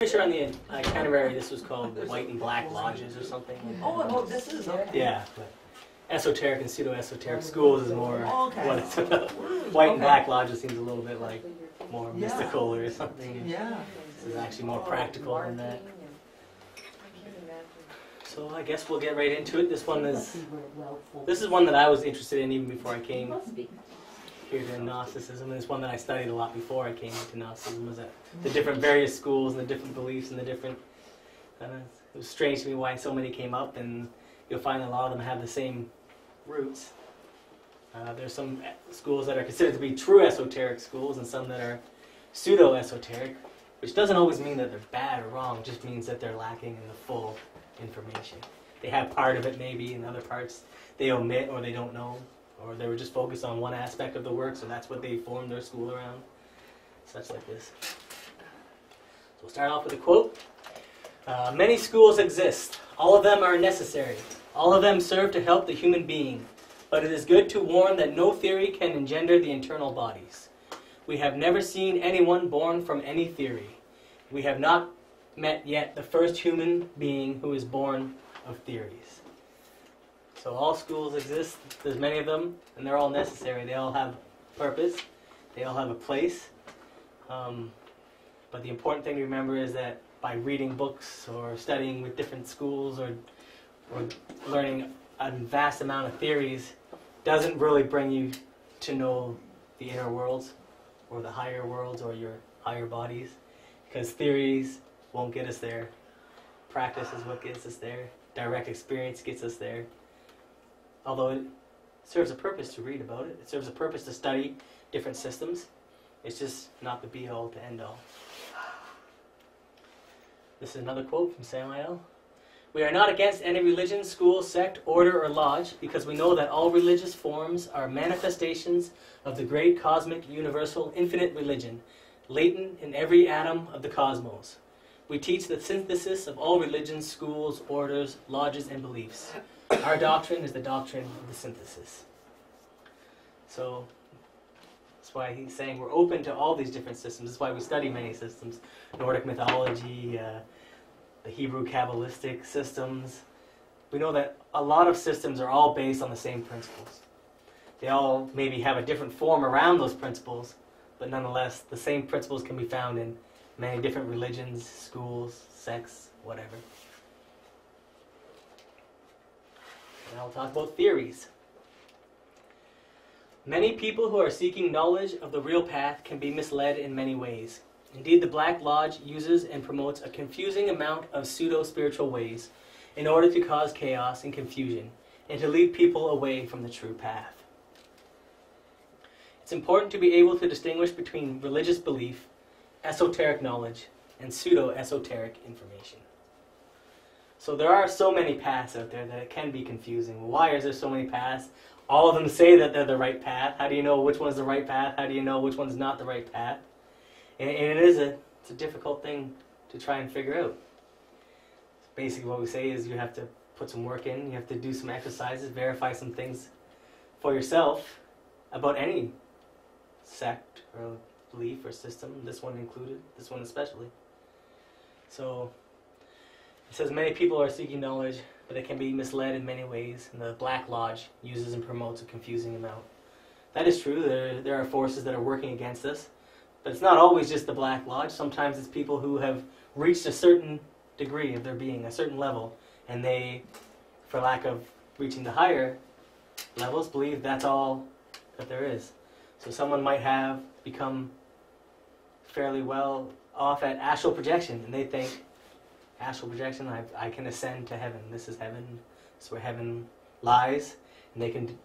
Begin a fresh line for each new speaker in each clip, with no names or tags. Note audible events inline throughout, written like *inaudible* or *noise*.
Pretty sure on the uh, Canterbury this was called white and black lodges or something.
Oh, oh, this is, okay.
Yeah, but esoteric and pseudo-esoteric schools is more
Okay.
what it's about. White and black lodges seems a little bit like more
Yeah.
mystical or something.
Yeah.
This is actually more practical than that. So I guess we'll get right into it. This one is this is one that I was interested in even before I came here to Gnosticism, and it's one that I studied a lot before I came to Gnosticism. Was that the different various schools and the different beliefs and the different. Uh, it was strange to me why so many came up, and you'll find a lot of them have the same roots. Uh, there's some schools that are considered to be true esoteric schools, and some that are pseudo esoteric, which doesn't always mean that they're bad or wrong. Just means that they're lacking in the full information. They have part of it maybe, and other parts they omit or they don't know or they were just focused on one aspect of the work, so that's what they formed their school around. Such like this. So we'll start off with a quote. Uh, Many schools exist. All of them are necessary. All of them serve to help the human being. But it is good to warn that no theory can engender the internal bodies. We have never seen anyone born from any theory. We have not met yet the first human being who is born of theories. So all schools exist. There's many of them, and they're all necessary. They all have purpose. They all have a place. Um, but the important thing to remember is that by reading books or studying with different schools or or learning a vast amount of theories doesn't really bring you to know the inner worlds or the higher worlds or your higher bodies because theories won't get us there. Practice is what gets us there. Direct experience gets us there although it serves a purpose to read about it, it serves a purpose to study different systems. It's just not the be all to end all. This is another quote from Samael. We are not against any religion, school, sect, order, or lodge, because we know that all religious forms are manifestations of the great cosmic, universal, infinite religion, latent in every atom of the cosmos. We teach the synthesis of all religions, schools, orders, lodges, and beliefs. *coughs* Our doctrine is the doctrine of the synthesis. So that's why he's saying we're open to all these different systems. That's why we study many systems Nordic mythology, uh, the Hebrew Kabbalistic systems. We know that a lot of systems are all based on the same principles. They all maybe have a different form around those principles, but nonetheless, the same principles can be found in many different religions, schools, sects, whatever. Now we'll talk about theories. Many people who are seeking knowledge of the real path can be misled in many ways. Indeed, the Black Lodge uses and promotes a confusing amount of pseudo spiritual ways in order to cause chaos and confusion and to lead people away from the true path. It's important to be able to distinguish between religious belief, esoteric knowledge, and pseudo esoteric information. So there are so many paths out there that it can be confusing. Why is there so many paths? All of them say that they're the right path. How do you know which one's the right path? How do you know which one's not the right path? And, and it is a, it's a difficult thing to try and figure out. Basically, what we say is you have to put some work in, you have to do some exercises, verify some things for yourself about any sect or belief or system, this one included, this one especially. So, it says many people are seeking knowledge, but they can be misled in many ways, and the Black Lodge uses and promotes a confusing amount. That is true, there, there are forces that are working against us, but it's not always just the Black Lodge. Sometimes it's people who have reached a certain degree of their being, a certain level, and they, for lack of reaching the higher levels, believe that's all that there is. So someone might have become fairly well off at astral projection, and they think, astral projection, I, I can ascend to heaven. This is heaven. This is where heaven lies. And they can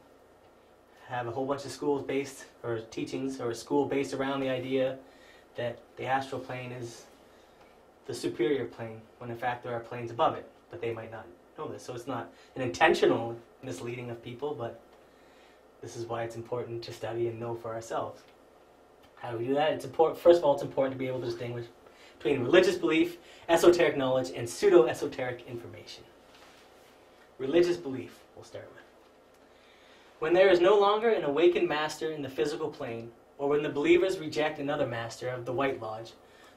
have a whole bunch of schools based, or teachings, or a school based around the idea that the astral plane is the superior plane, when in fact there are planes above it. But they might not know this. So it's not an intentional misleading of people, but this is why it's important to study and know for ourselves. How do we do that? It's important. First of all, it's important to be able to distinguish between religious belief, esoteric knowledge, and pseudo esoteric information. Religious belief, we'll start with. When there is no longer an awakened master in the physical plane, or when the believers reject another master of the White Lodge,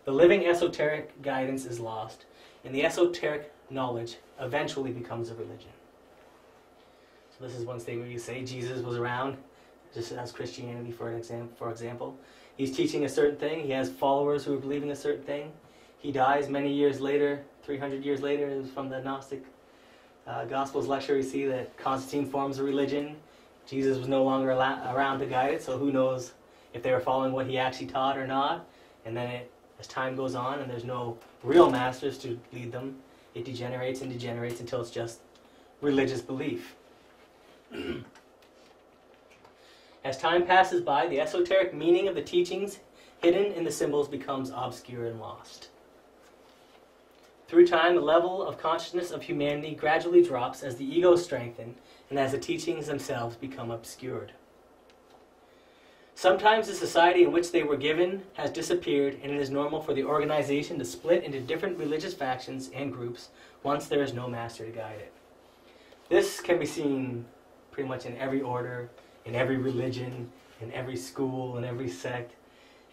the living esoteric guidance is lost, and the esoteric knowledge eventually becomes a religion. So this is one statement you say Jesus was around, just as Christianity for an example. For example, he's teaching a certain thing. He has followers who are believing a certain thing. He dies many years later, 300 years later, was from the Gnostic uh, Gospels lecture. We see that Constantine forms a religion. Jesus was no longer around to guide it, so who knows if they were following what he actually taught or not. And then it, as time goes on and there's no real masters to lead them, it degenerates and degenerates until it's just religious belief. *clears throat* As time passes by, the esoteric meaning of the teachings hidden in the symbols becomes obscure and lost. Through time, the level of consciousness of humanity gradually drops as the ego strengthens and as the teachings themselves become obscured. Sometimes the society in which they were given has disappeared, and it is normal for the organization to split into different religious factions and groups once there is no master to guide it. This can be seen pretty much in every order, in every religion, in every school, in every sect.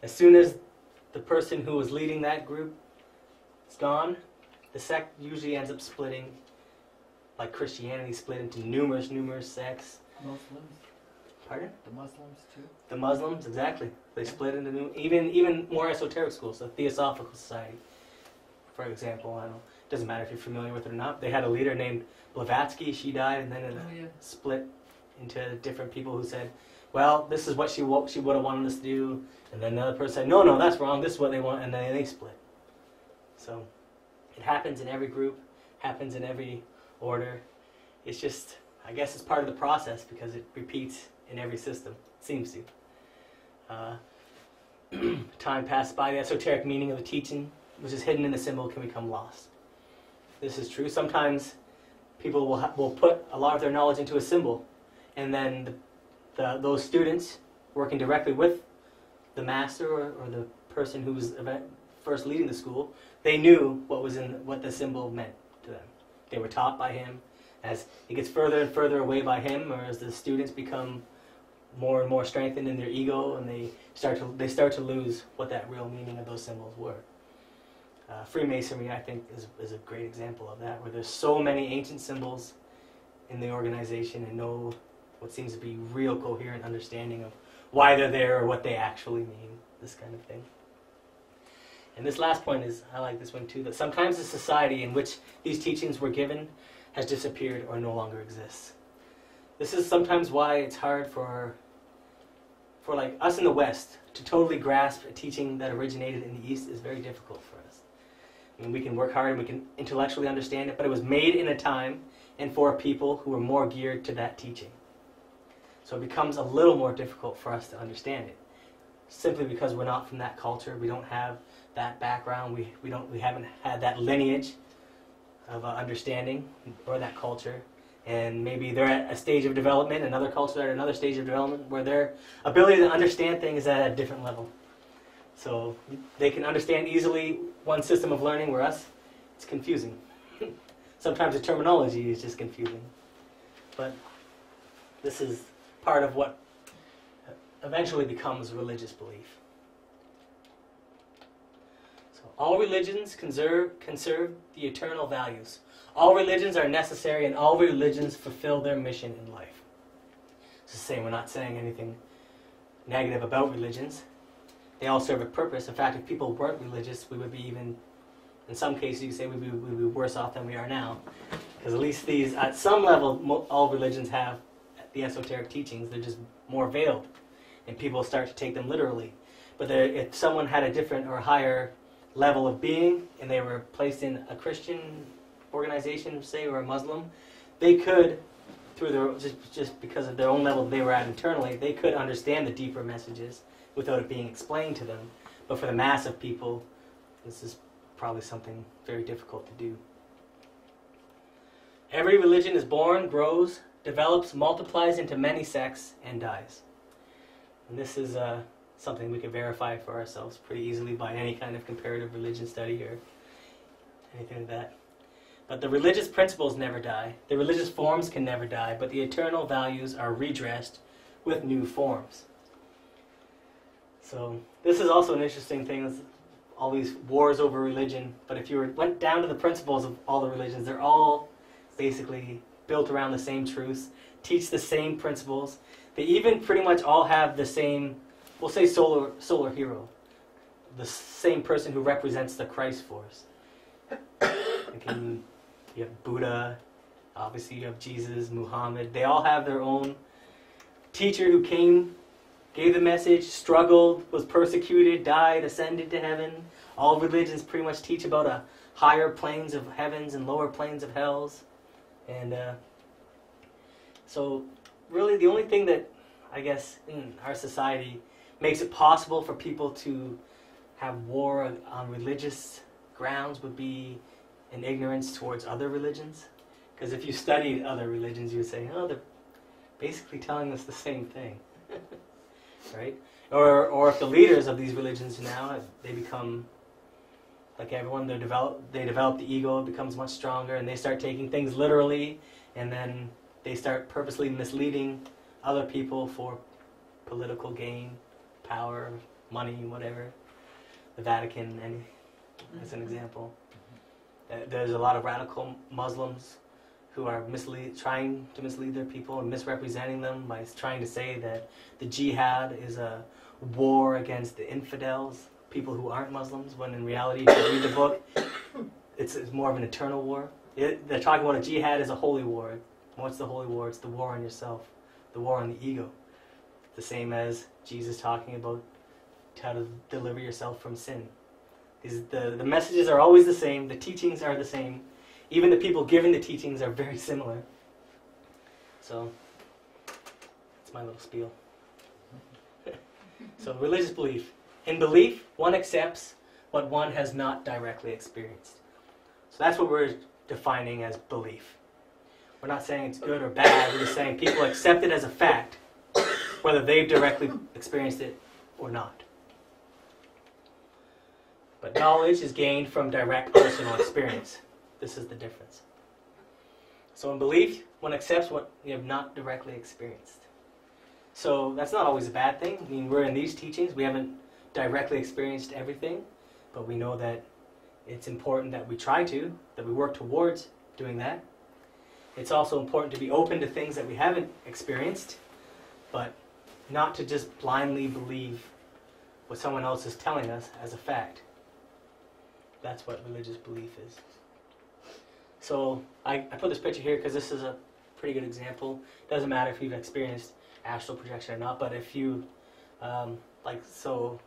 As soon as the person who was leading that group is gone, the sect usually ends up splitting, like Christianity split into numerous, numerous sects.
Muslims.
Pardon?
The Muslims too.
The Muslims, exactly. They split into new, even even more esoteric schools, the Theosophical Society, for example. I don't. Doesn't matter if you're familiar with it or not. They had a leader named Blavatsky. She died, and then it
Oh yeah.
split into different people who said, "Well, this is what she she would have wanted us to do," and then another person said, "No, no, that's wrong. This is what they want," and then they split. So, it happens in every group, happens in every order. It's just, I guess, it's part of the process because it repeats in every system. Seems to. Uh, *clears throat* time passed by, the esoteric meaning of the teaching, which is hidden in the symbol, can become lost. This is true. Sometimes people will, will put a lot of their knowledge into a symbol, and then the, the, those students working directly with the master or, or the person who was first leading the school, they knew what was in what the symbol meant to them. They were taught by him. As it gets further and further away by him, or as the students become more and more strengthened in their ego, and they start to they start to lose what that real meaning of those symbols were. Uh, Freemasonry, I think, is, is a great example of that, where there's so many ancient symbols in the organization and no what seems to be real coherent understanding of why they're there or what they actually mean, this kind of thing. And this last point is, I like this one too, that sometimes the society in which these teachings were given has disappeared or no longer exists. This is sometimes why it's hard for, for like us in the West to totally grasp a teaching that originated in the East is very difficult for us. I mean, we can work hard and we can intellectually understand it, but it was made in a time and for people who were more geared to that teaching. So it becomes a little more difficult for us to understand it, simply because we're not from that culture. We don't have that background. We, we don't we haven't had that lineage of uh, understanding or that culture. And maybe they're at a stage of development, another culture at another stage of development, where their ability to understand things is at a different level. So they can understand easily one system of learning, where us, it's confusing. *laughs* Sometimes the terminology is just confusing. But this is part of what eventually becomes religious belief. So all religions conserve, conserve the eternal values. All religions are necessary and all religions fulfill their mission in life. It's the same, we're not saying anything negative about religions. They all serve a purpose. In fact, if people weren't religious, we would be even, in some cases, you could say we'd be, we'd be worse off than we are now. Because at least these, at some level, all religions have the esoteric teachings. They're just more veiled, and people start to take them literally. But if someone had a different or higher level of being, and they were placed in a Christian organization, say, or a Muslim, they could, through their just just because of their own level they were at internally, they could understand the deeper messages without it being explained to them. But for the mass of people, this is probably something very difficult to do. Every religion is born, grows, develops, multiplies into many sects, and dies. And this is uh, something we can verify for ourselves pretty easily by any kind of comparative religion study or anything like that. But the religious principles never die. The religious forms can never die, but the eternal values are redressed with new forms. So this is also an interesting thing. All these wars over religion. But if you were, went down to the principles of all the religions, they're all basically built around the same truths, teach the same principles. They even pretty much all have the same, we'll say solar solar hero, the same person who represents the Christ force. You, you have Buddha, obviously you have Jesus, Muhammad. They all have their own teacher who came, gave the message, struggled, was persecuted, died, ascended to heaven. All religions pretty much teach about a higher planes of heavens and lower planes of hells. And uh, so, really, the only thing that I guess in our society makes it possible for people to have war on religious grounds would be an ignorance towards other religions. Because if you studied other religions, you would say, oh, they're basically telling us the same thing. *laughs* right? Or, or if the leaders of these religions now, they become like everyone, they develop, they develop the ego, it becomes much stronger, and they start taking things literally, and then they start purposely misleading other people for political gain, power, money, whatever. The Vatican, and as an example. There's a lot of radical Muslims who are mislead, trying to mislead their people and misrepresenting them by trying to say that the jihad is a war against the infidels, people who aren't Muslims, when in reality, if you read the book, it's, it's more of an eternal war. It, they're talking about a jihad as a holy war. What's the holy war? It's the war on yourself, the war on the ego. The same as Jesus talking about how to deliver yourself from sin. These, the, the messages are always the same, the teachings are the same, even the people giving the teachings are very similar. So, that's my little spiel. *laughs* so, religious belief. In belief, one accepts what one has not directly experienced. So, that's what we're defining as belief. We're not saying it's good or bad, we're just saying people accept it as a fact, whether they've directly experienced it or not. But knowledge is gained from direct personal experience. This is the difference. So in belief, one accepts what you have not directly experienced. So that's not always a bad thing. I mean, we're in these teachings, we haven't directly experienced everything, but we know that it's important that we try to, that we work towards doing that. It's also important to be open to things that we haven't experienced, but not to just blindly believe what someone else is telling us as a fact. That's what religious belief is. So I, I put this picture here because this is a pretty good example. Doesn't matter if you've experienced astral projection or not, but if you, um, like, so,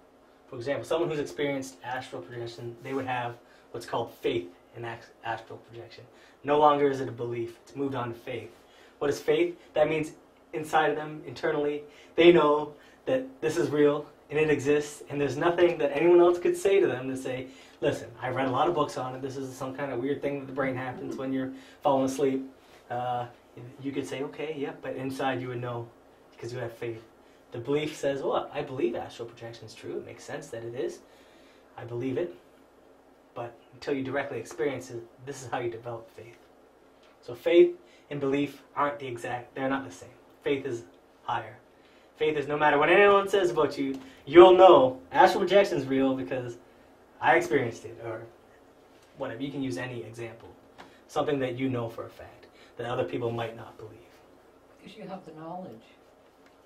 for example, someone who's experienced astral projection, they would have what's called faith in astral projection. No longer is it a belief, it's moved on to faith. What is faith? That means inside of them, internally, they know that this is real and it exists, and there's nothing that anyone else could say to them to say, listen, I read a lot of books on it. This is some kind of weird thing that the brain happens when you're falling asleep. Uh, you could say, okay, yeah, but inside you would know because you have faith. The belief says, well, I believe astral projection is true. It makes sense that it is. I believe it. But until you directly experience it, this is how you develop faith. So faith and belief aren't the exact, they're not the same. Faith is higher. Faith is no matter what anyone says about you, you'll know astral projection is real because I experienced it, or whatever. You can use any example. Something that you know for a fact that other people might not believe.
Because you have the knowledge.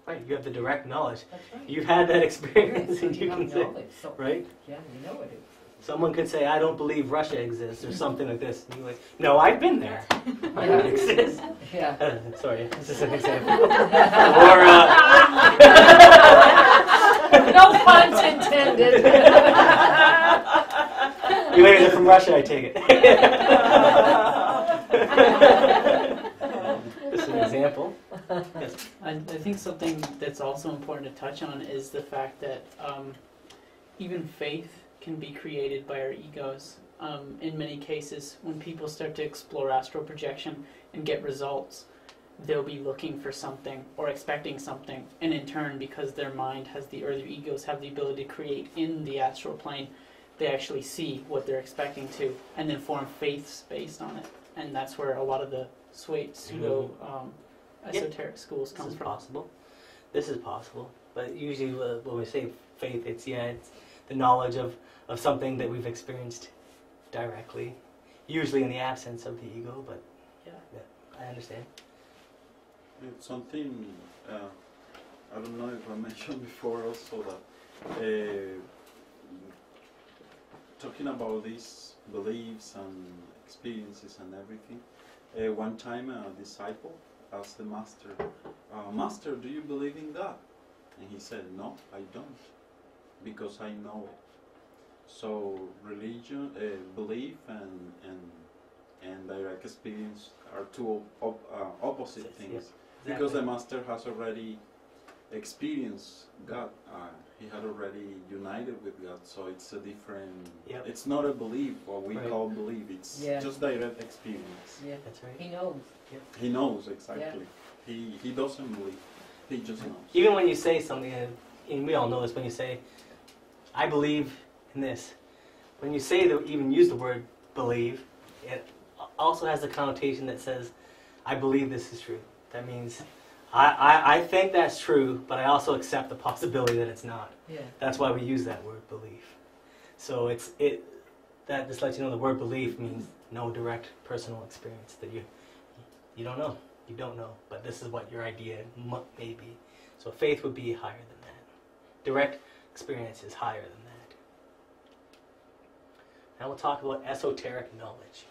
Right, you have the direct knowledge.
That's right.
You've had that experience, and you, can say.
So,
right?
yeah, you know it.
Someone could say, "I don't believe Russia exists," or something like this. And you're like, "No, I've been there. *laughs* I know it exists."
Yeah.
Uh, *laughs* sorry, this is an example. *laughs* or uh,
no puns intended.
you ladies are from Russia, I take it. This is an example. *laughs* Yes.
I, I think something that's also important to touch on is the fact that um, even faith can be created by our egos. Um, in many cases, when people start to explore astral projection and get results, they'll be looking for something or expecting something, and in turn, because their mind has the or their egos have the ability to create in the astral plane, they actually see what they're expecting to, and then form faiths based on it. And that's where a lot of the sway, pseudo um,
Yeah.
esoteric schools
This is
from.
possible. This is possible. But usually, uh, when we say faith, it's yeah, it's the knowledge of, of something that we've experienced directly, usually in the absence of the ego, but
Yeah.
I understand.
It's something uh, I don't know if I mentioned *laughs* before also that uh, talking about these beliefs and experiences and everything. Uh, one time a disciple asked the master, uh, "Master, do you believe in God?" And he said, "No, I don't, because I know it." So religion, uh, belief, and and and direct experience are two op- uh, opposite
Yes,
things.
yes,
Because the master has already experienced God, uh, he had already united with God, so it's a different.
Yep.
It's not a belief, what we
Right.
call belief. It's
Yeah.
just direct experience.
Yeah,
That's right.
he knows.
He knows exactly. Yeah. He he doesn't believe. He just knows.
Even when you say something, and and we all know this, when you say, I believe in this, when you say the, even use the word believe, it also has the connotation that says, I believe this is true. That means, I, I, I think that's true, but I also accept the possibility that it's not.
Yeah.
That's why we use that word belief. So it's it that just lets you know the word belief means no direct personal experience that you you don't know. You don't know, but this is what your idea may be. So faith would be higher than that. Direct experience is higher than that. Now we'll talk about esoteric knowledge.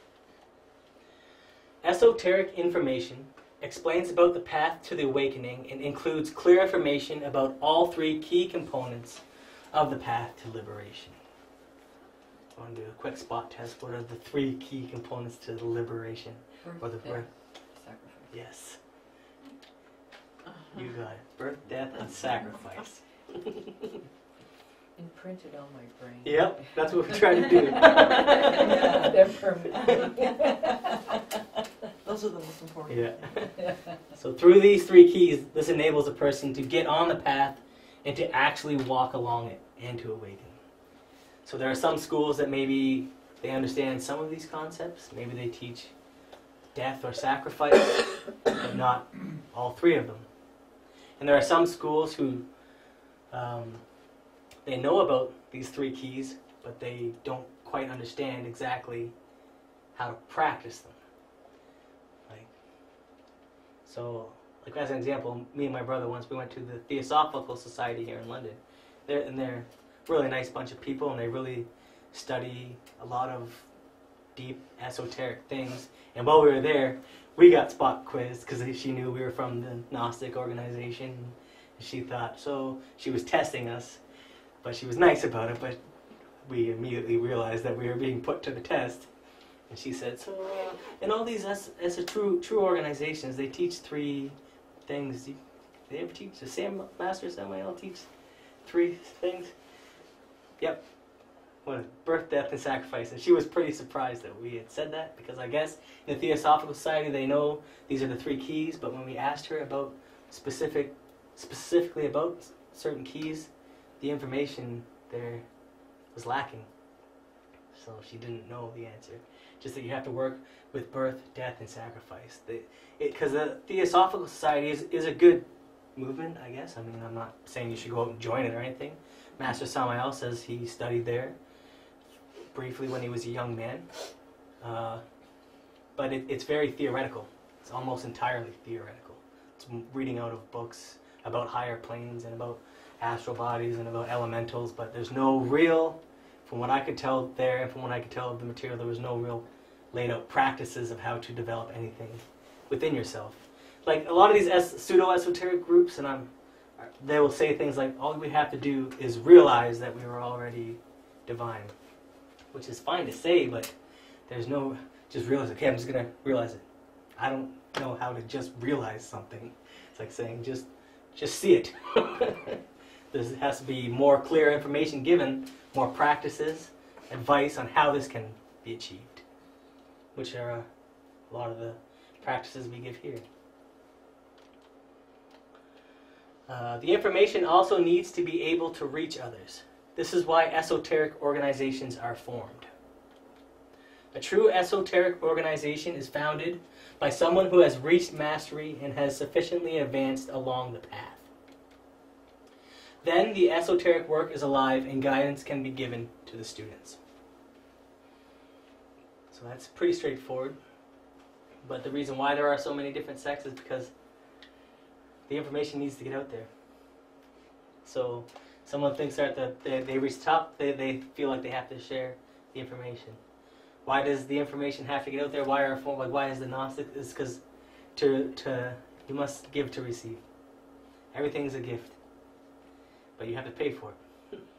Esoteric information explains about the path to the awakening and includes clear information about all three key components of the path to liberation. I want to do a quick spot test. What are the three key components to the liberation? Or the
Birth,
birth?
sacrifice.
Yes, uh-huh. you got it. Birth, death, and *laughs* sacrifice. *laughs*
Imprinted on my brain.
Yep, that's what we're *laughs* trying to do.
Yeah, *laughs* They're permanent. *laughs*
Those are the most important.
Yeah. So through these three keys, this enables a person to get on the path and to actually walk along it and to awaken. So there are some schools that maybe they understand some of these concepts. Maybe they teach death or sacrifice, but not all three of them. And there are some schools who um, they know about these three keys, but they don't quite understand exactly how to practice them. Like, so, like as an example, me and my brother once we went to the Theosophical Society here in London. They're and they're really nice bunch of people, and they really study a lot of deep esoteric things. And while we were there, we got spot quizzed because she knew we were from the Gnostic organization. And she thought so. She was testing us, but she was nice about it. But we immediately realized that we were being put to the test. And she said, "So, uh, in all these as, as a true true organizations, they teach three things. They ever teach the same Sam Master Samael teach three things? Yep. What birth, death, and sacrifice. And she was pretty surprised that we had said that because I guess in the Theosophical Society they know these are the three keys. But when we asked her about specific, specifically about certain keys, the information there was lacking. So she didn't know the answer just that you have to work with birth, death, and sacrifice. Because the Theosophical Society is, is a good movement, I guess. I mean, I'm not saying you should go out and join it or anything. Master Samael says he studied there briefly when he was a young man. Uh, but it, it's very theoretical. It's almost entirely theoretical. It's reading out of books about higher planes and about astral bodies and about elementals, but there's no real from what I could tell there, and from what I could tell of the material, there was no real laid out practices of how to develop anything within yourself. Like a lot of these es- pseudo esoteric groups, and I'm, they will say things like, "All we have to do is realize that we were already divine," which is fine to say, but there's no just realize. Okay, I'm just gonna realize it. I don't know how to just realize something. It's like saying just just see it. *laughs* there has to be more clear information given more practices, advice on how this can be achieved, which are uh, a lot of the practices we give here. Uh, the information also needs to be able to reach others. This is why esoteric organizations are formed. A true esoteric organization is founded by someone who has reached mastery and has sufficiently advanced along the path. Then the esoteric work is alive and guidance can be given to the students. So that's pretty straightforward. But the reason why there are so many different sects is because the information needs to get out there. So someone thinks that they, they reach top, they, they feel like they have to share the information. Why does the information have to get out there? Why are like why is the Gnostic? Is because to to you must give to receive. Everything's a gift, but you have to pay for it. *laughs*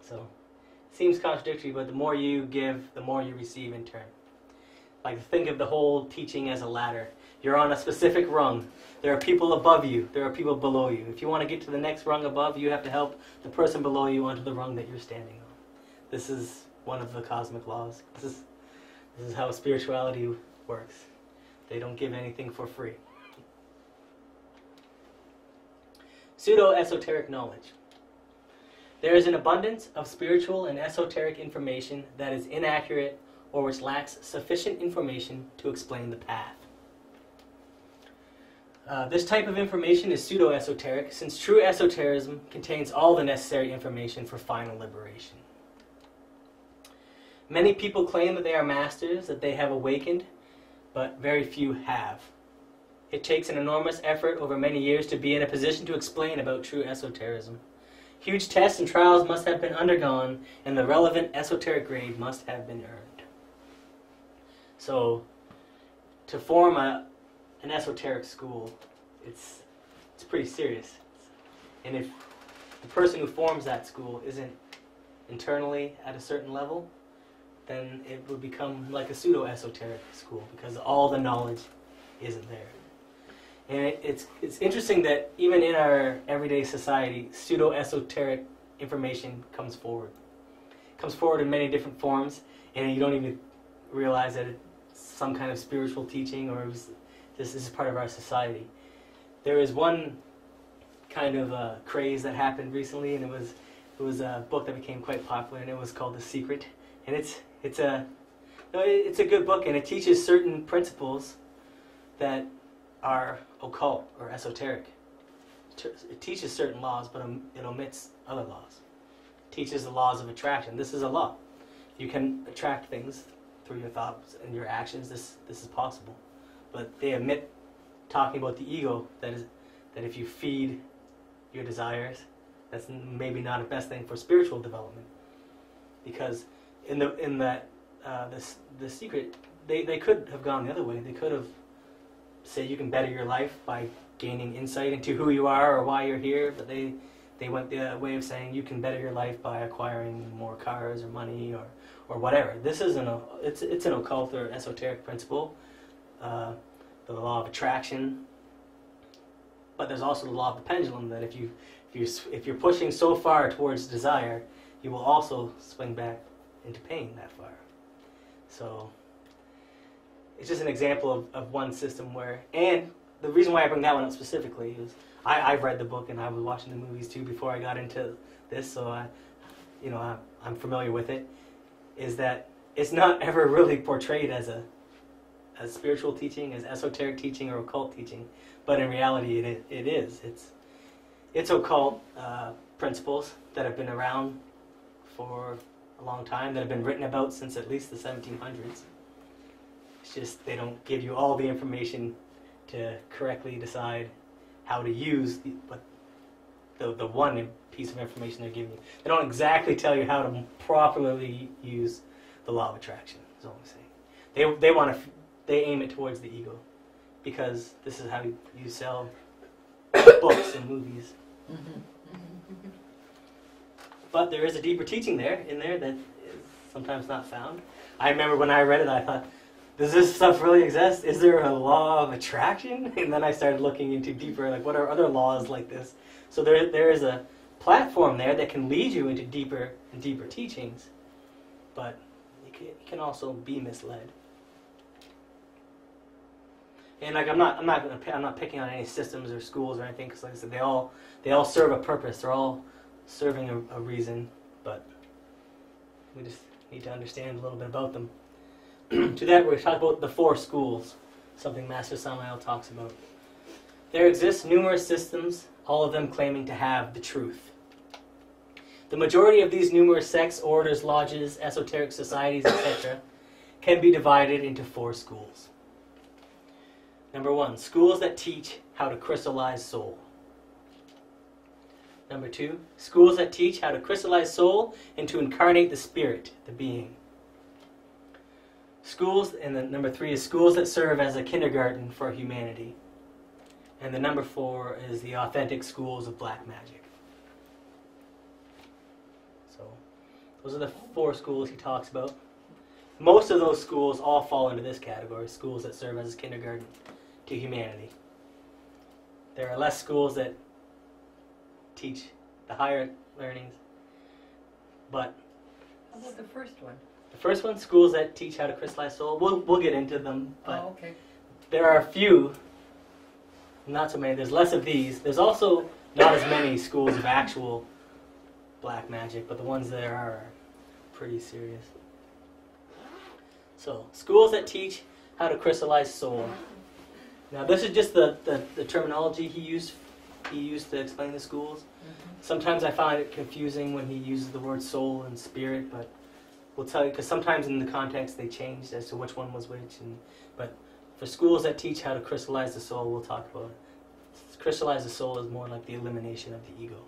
So, seems contradictory, but the more you give, the more you receive in turn. Like think of the whole teaching as a ladder. You're on a specific rung. There are people above you. There are people below you. If you want to get to the next rung above, you have to help the person below you onto the rung that you're standing on. This is one of the cosmic laws. This is this is how spirituality works. They don't give anything for free. Pseudo esoteric knowledge. There is an abundance of spiritual and esoteric information that is inaccurate or which lacks sufficient information to explain the path. Uh, this type of information is pseudo esoteric, since true esotericism contains all the necessary information for final liberation. Many people claim that they are masters, that they have awakened, but very few have. It takes an enormous effort over many years to be in a position to explain about true esotericism. Huge tests and trials must have been undergone, and the relevant esoteric grade must have been earned. So, to form a, an esoteric school, it's, it's pretty serious. And if the person who forms that school isn't internally at a certain level, then it would become like a pseudo esoteric school because all the knowledge isn't there. And it, it's it's interesting that even in our everyday society, pseudo esoteric information comes forward. It comes forward in many different forms, and you don't even realize that it's some kind of spiritual teaching or was, this, this is part of our society. There is one kind of uh, craze that happened recently, and it was it was a book that became quite popular, and it was called The Secret, and it's it's a no, it's a good book, and it teaches certain principles that are occult or esoteric. It teaches certain laws, but it omits other laws. It teaches the laws of attraction. This is a law. You can attract things through your thoughts and your actions. This this is possible, but they omit talking about the ego. That is that if you feed your desires, that's maybe not the best thing for spiritual development, because in the in that uh, the the secret, they they could have gone the other way. They could have say you can better your life by gaining insight into who you are or why you're here, but they they went the way of saying you can better your life by acquiring more cars or money or, or whatever. This is an it's it's an occult or esoteric principle, uh, the law of attraction. But there's also the law of the pendulum that if you if you if you're pushing so far towards desire, you will also swing back into pain that far. So it's just an example of, of one system where, and the reason why I bring that one up specifically is I, I've read the book and I was watching the movies too before I got into this, so I, you know, I, I'm familiar with it. Is that it's not *laughs* ever really portrayed as a as spiritual teaching, as esoteric teaching, or occult teaching, but in reality, it it is. It's it's occult uh, principles that have been around for a long time, that have been written about since at least the 1700s. It's just they don't give you all the information to correctly decide how to use the, what the, the one piece of information they're giving you. They don't exactly tell you how to properly use the law of attraction. Is all I'm saying. They they want to they aim it towards the ego because this is how you, you sell *coughs* books and movies.
Mm-hmm.
But there is a deeper teaching there in there that is sometimes not found. I remember when I read it, I thought, does this stuff really exist? Is there a law of attraction? *laughs* And then I started looking into deeper, like what are other laws like this? So there, there is a platform there that can lead you into deeper and deeper teachings, but you can, can also be misled. And like I'm not, I'm not, gonna, I'm not picking on any systems or schools or anything because, like I said, they all, they all serve a purpose. They're all serving a, a reason, but we just need to understand a little bit about them. To that, we're talking about the four schools, something Master Samael talks about. There exist numerous systems, all of them claiming to have the truth. The majority of these numerous sects, orders, lodges, esoteric societies, etc., can be divided into four schools. Number one, schools that teach how to crystallize soul. Number two, schools that teach how to crystallize soul and to incarnate the spirit, the being. Schools, and the number three is schools that serve as a kindergarten for humanity. And the number four is the authentic schools of black magic. So, those are the four schools he talks about. Most of those schools all fall into this category schools that serve as a kindergarten to humanity. There are less schools that teach the higher learnings, but
How about the first one?
The first one, schools that teach how to crystallize soul, we'll, we'll get into them, but
Oh, okay.
there are a few, not so many, there's less of these. There's also not as many schools of actual black magic, but the ones there are pretty serious. So, schools that teach how to crystallize soul. Now, this is just the, the, the terminology he used he used to explain the schools. Mm-hmm. Sometimes I find it confusing when he uses the word soul and spirit, but we'll tell you because sometimes in the context they changed as to which one was which. And but for schools that teach how to crystallize the soul, we'll talk about it. Crystallize the soul is more like the elimination of the ego.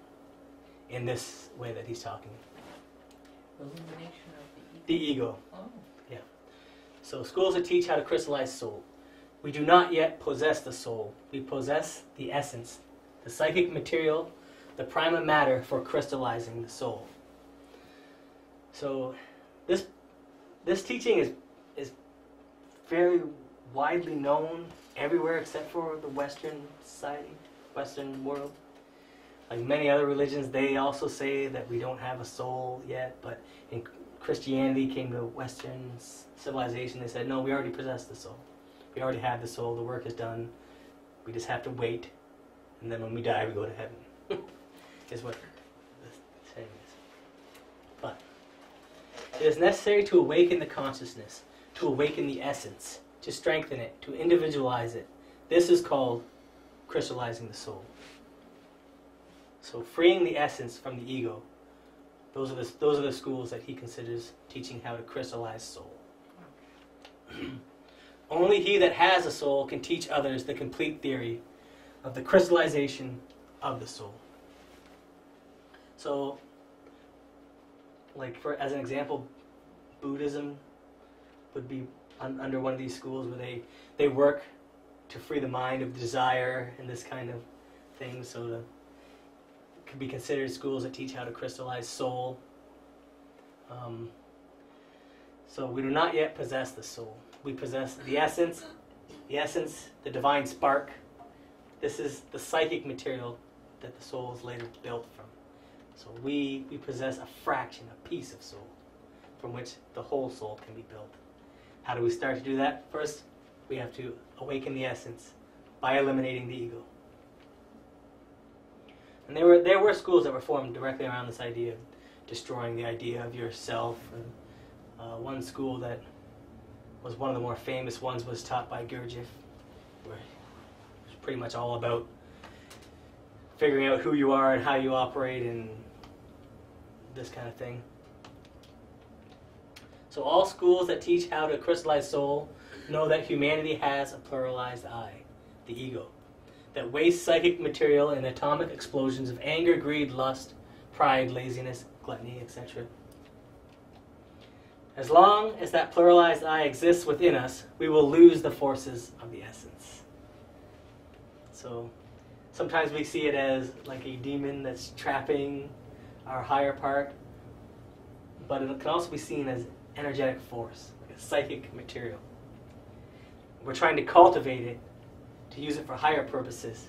In this way that he's talking,
Illumination of
the ego.
the ego. Oh,
So schools that teach how to crystallize soul. We do not yet possess the soul. We possess the essence, the psychic material, the prima matter for crystallizing the soul. So this this teaching is is very widely known everywhere except for the Western society, Western world. Like many other religions, they also say that we don't have a soul yet, but in Christianity came to Western civilization, they said, no, we already possess the soul. We already have the soul. The work is done. We just have to wait, and then when we die, we go to heaven. *laughs* is what the saying is. But it is necessary to awaken the consciousness, to awaken the essence, to strengthen it, to individualize it. This is called crystallizing the soul. So freeing the essence from the ego. Those are the those are the schools that he considers teaching how to crystallize soul. *clears throat* Only he that has a soul can teach others the complete theory of the crystallization of the soul. So, like for as an example, Buddhism would be un, under one of these schools where they they work to free the mind of desire and this kind of thing. So the could be considered schools that teach how to crystallize soul. Um, so we do not yet possess the soul. We possess the essence, the essence, the divine spark. This is the psychic material that the soul is later built from. So we, we possess a fraction, a piece of soul, from which the whole soul can be built. How do we start to do that? First, we have to awaken the essence by eliminating the ego. And there were there were schools that were formed directly around this idea of destroying the idea of yourself. And uh, one school that was one of the more famous ones was taught by Gurdjieff, where it was pretty much all about figuring out who you are and how you operate and this kind of thing. So all schools that teach how to crystallize soul know that humanity has a pluralized I, the ego that wastes psychic material in atomic explosions of anger, greed, lust, pride, laziness, gluttony, etc. As long as that pluralized I exists within us, we will lose the forces of the essence. So sometimes we see it as like a demon that's trapping our higher part, but it can also be seen as energetic force, like a psychic material. We're trying to cultivate it to use it for higher purposes.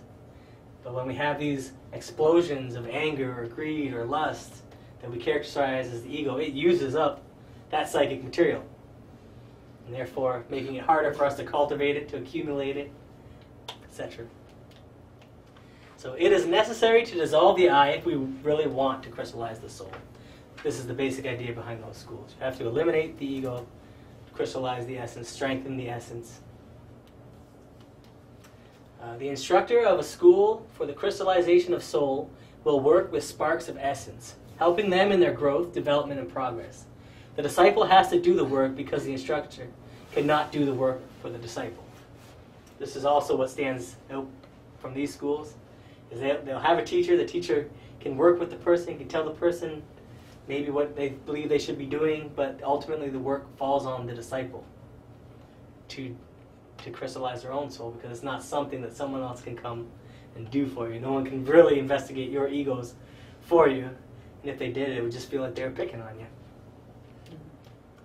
But when we have these explosions of anger or greed or lust that we characterize as the ego, it uses up that psychic material. And therefore making it harder for us to cultivate it, to accumulate it, etc. So it is necessary to dissolve the I if we really want to crystallize the soul. This is the basic idea behind those schools. You have to eliminate the ego, crystallize the essence, strengthen the essence, Uh, the instructor of a school for the crystallization of soul will work with sparks of essence, helping them in their growth, development, and progress. The disciple has to do the work because the instructor cannot do the work for the disciple. This is also what stands out from these schools. Is they, they'll have a teacher. The teacher can work with the person, can tell the person maybe what they believe they should be doing, but ultimately the work falls on the disciple to to crystallize their own soul because it's not something that someone else can come and do for you. No one can really investigate your egos for you. And if they did, it would just feel like they were picking on you.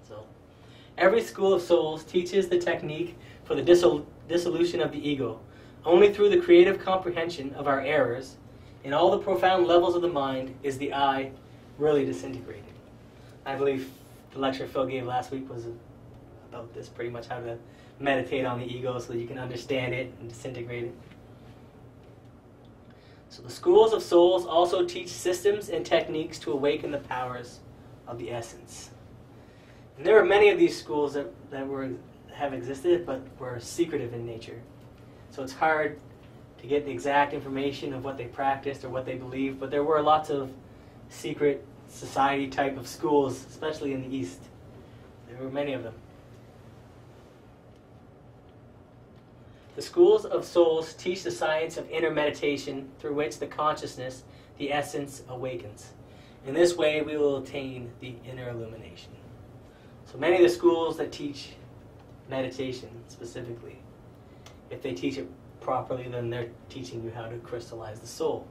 So, every school of souls teaches the technique for the dissol- dissolution of the ego. Only through the creative comprehension of our errors in all the profound levels of the mind is the I really disintegrated. I believe the lecture Phil gave last week was about this pretty much how to meditate on the ego so that you can understand it and disintegrate it. So the schools of souls also teach systems and techniques to awaken the powers of the essence. And there are many of these schools that, that were have existed but were secretive in nature. So it's hard to get the exact information of what they practiced or what they believed, but there were lots of secret society type of schools, especially in the East. There were many of them. The schools of souls teach the science of inner meditation through which the consciousness, the essence, awakens. In this way, we will attain the inner illumination. So many of the schools that teach meditation specifically, if they teach it properly, then they're teaching you how to crystallize the soul.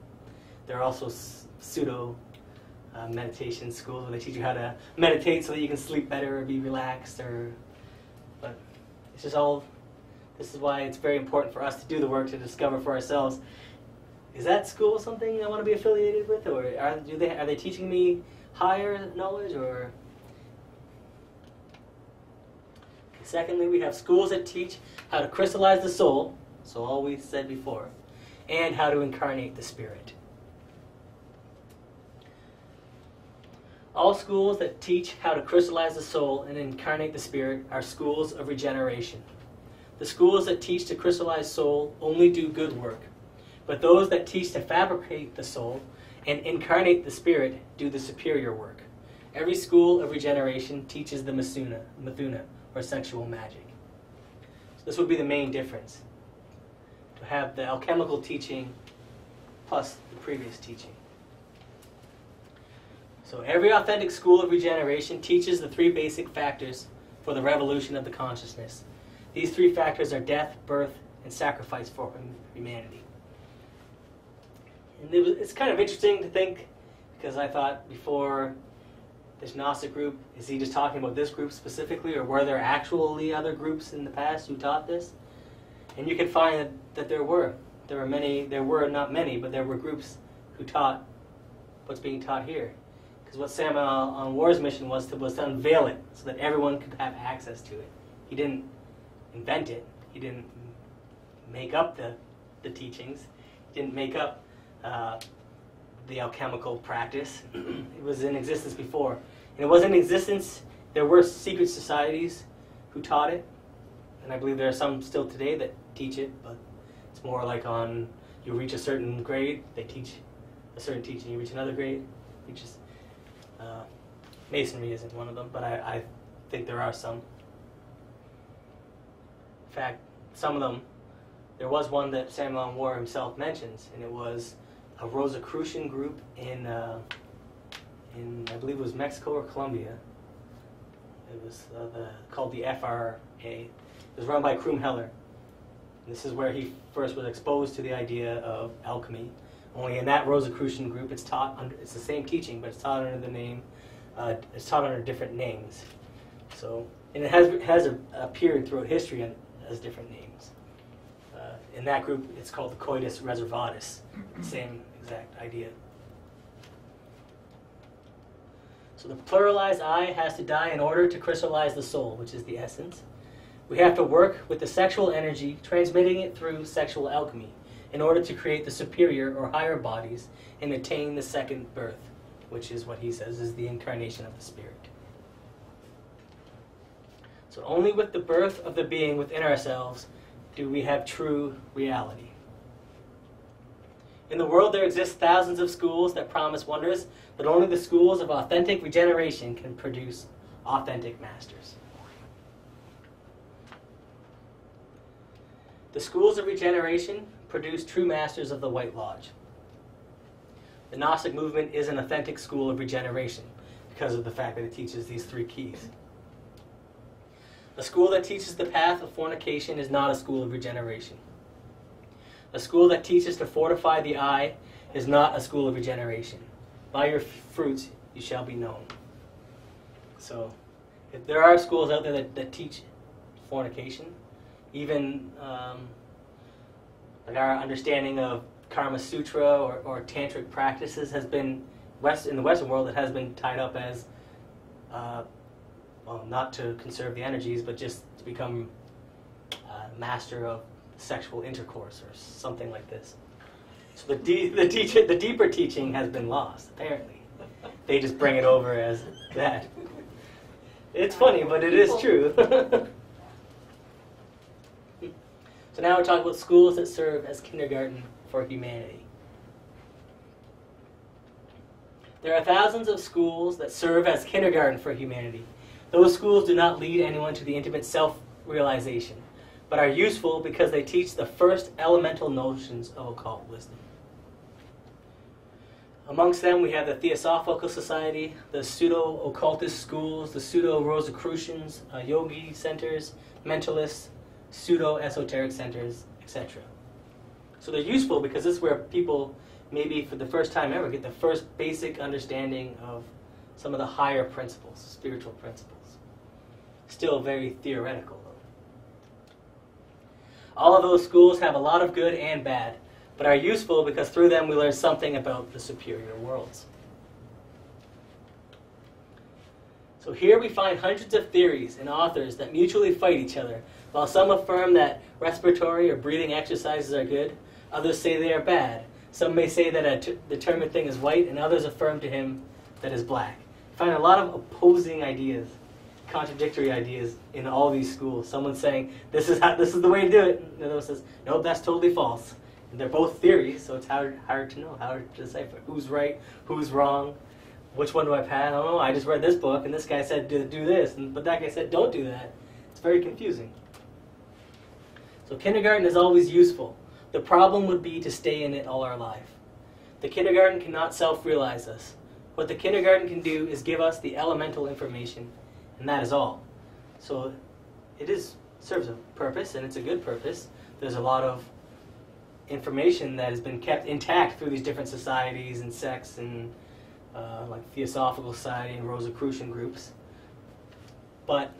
There are also pseudo uh, meditation schools where they teach you how to meditate so that you can sleep better or be relaxed or but it's just all this is why it's very important for us to do the work to discover for ourselves is that school something I want to be affiliated with or are, do they, are they teaching me higher knowledge or secondly we have schools that teach how to crystallize the soul so all we said before and how to incarnate the spirit All schools that teach how to crystallize the soul and incarnate the spirit are schools of regeneration. The schools that teach to crystallize soul only do good work, but those that teach to fabricate the soul and incarnate the spirit do the superior work. Every school of regeneration teaches the Masuna, Mathuna, or sexual magic. So this would be the main difference. To have the alchemical teaching plus the previous teaching. So every authentic school of regeneration teaches the three basic factors for the revolution of the consciousness. These three factors are death, birth, and sacrifice for humanity. And it was, it's kind of interesting to think, because I thought before this Gnostic group, is he just talking about this group specifically, or were there actually other groups in the past who taught this? And you can find that, that there were. There were many, there were not many, but there were groups who taught what's being taught here. Because what Samael Aun Weor's mission was to, was to unveil it so that everyone could have access to it. He didn't invent it. He didn't make up the, the teachings. He didn't make up uh, the alchemical practice. it was in existence before. And it wasn't in existence, there were secret societies who taught it. And I believe there are some still today that teach it, but it's more like on you reach a certain grade, they teach a certain teaching. You reach another grade, you just uh, masonry isn't one of them, but I, I think there are some. In fact, some of them, there was one that Samael Weor himself mentions, and it was a Rosicrucian group in, uh, in I believe it was Mexico or Colombia. It was uh, the, called the FRA. It was run by Krumm-Heller. This is where he first was exposed to the idea of alchemy. Only in that Rosicrucian group, it's taught under, it's the same teaching, but it's taught under the name, uh, it's taught under different names. So, and it has, has appeared throughout history as different names. Uh, in that group, it's called the Coitus Reservatus, same exact idea. So the pluralized I has to die in order to crystallize the soul, which is the essence. We have to work with the sexual energy, transmitting it through sexual alchemy in order to create the superior or higher bodies and attain the second birth, which is what he says is the incarnation of the Spirit. So only with the birth of the being within ourselves do we have true reality. In the world, there exist thousands of schools that promise wonders, but only the schools of authentic regeneration can produce authentic masters. The schools of regeneration produce true masters of the White Lodge. The Gnostic movement is an authentic school of regeneration because of the fact that it teaches these three keys. A school that teaches the path of fornication is not a school of regeneration. A school that teaches to fortify the I is not a school of regeneration. By your fruits you shall be known. So, if there are schools out there that, that teach fornication, even um, like our understanding of Karma Sutra or, or tantric practices has been west in the Western world. It has been tied up as uh, well, not to conserve the energies, but just to become a master of sexual intercourse or something like this. So the de- the, the deeper teaching has been lost. Apparently, they just bring it over as that. It's funny, but it is true. *laughs* so now we're talking about schools that serve as kindergarten for humanity. There are thousands of schools that serve as kindergarten for humanity. Those schools do not lead anyone to the intimate self realization, but are useful because they teach the first elemental notions of occult wisdom. Amongst them, we have the Theosophical Society, the pseudo occultist schools, the pseudo Rosicrucians, uh, yogi centers, mentalists, pseudo esoteric centers, etc. So they're useful because this is where people, maybe for the first time ever, get the first basic understanding of some of the higher principles, spiritual principles. Still very theoretical. All of those schools have a lot of good and bad, but are useful because through them we learn something about the superior worlds. So here we find hundreds of theories and authors that mutually fight each other. While some affirm that respiratory or breathing exercises are good, others say they are bad. Some may say that a determined thing is white, and others affirm to him that is black. You find a lot of opposing ideas, contradictory ideas in all these schools. Someone saying this is how, this is the way to do it, and the other one says nope, that's totally false. And they're both theories, so it's hard hard to know, hard to decipher who's right, who's wrong which one do I pass? I don't know. I just read this book, and this guy said do, do this, and, but that guy said don't do that. It's very confusing. So kindergarten is always useful. The problem would be to stay in it all our life. The kindergarten cannot self-realize us. What the kindergarten can do is give us the elemental information, and that is all. So it is serves a purpose, and it's a good purpose. There's a lot of information that has been kept intact through these different societies and sects and uh, like Theosophical Society and Rosicrucian groups. But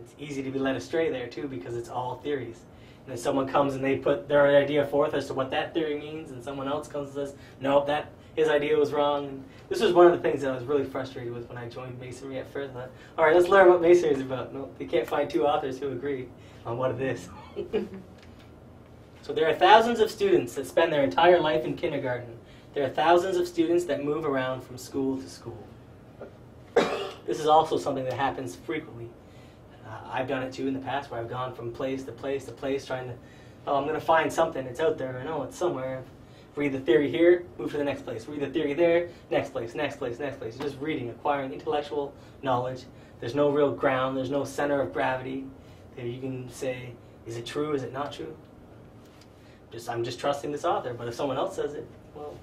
it's easy to be led astray there too because it's all theories. And then someone comes and they put their idea forth as to what that theory means, and someone else comes and says, "Nope, that his idea was wrong." This was one of the things that I was really frustrated with when I joined Masonry at first. Thought, all right, let's learn what Masonry is about. No, you can't find two authors who agree on what it is. *laughs* so there are thousands of students that spend their entire life in kindergarten there are thousands of students that move around from school to school. *coughs* this is also something that happens frequently. Uh, I've done it too in the past where I've gone from place to place to place trying to, oh, I'm going to find something. It's out there. I know it's somewhere. Read the theory here, move to the next place. Read the theory there, next place, next place, next place. You're just reading, acquiring intellectual knowledge. There's no real ground, there's no center of gravity that you can say, is it true, is it not true? Just I'm just trusting this author, but if someone else says it, well,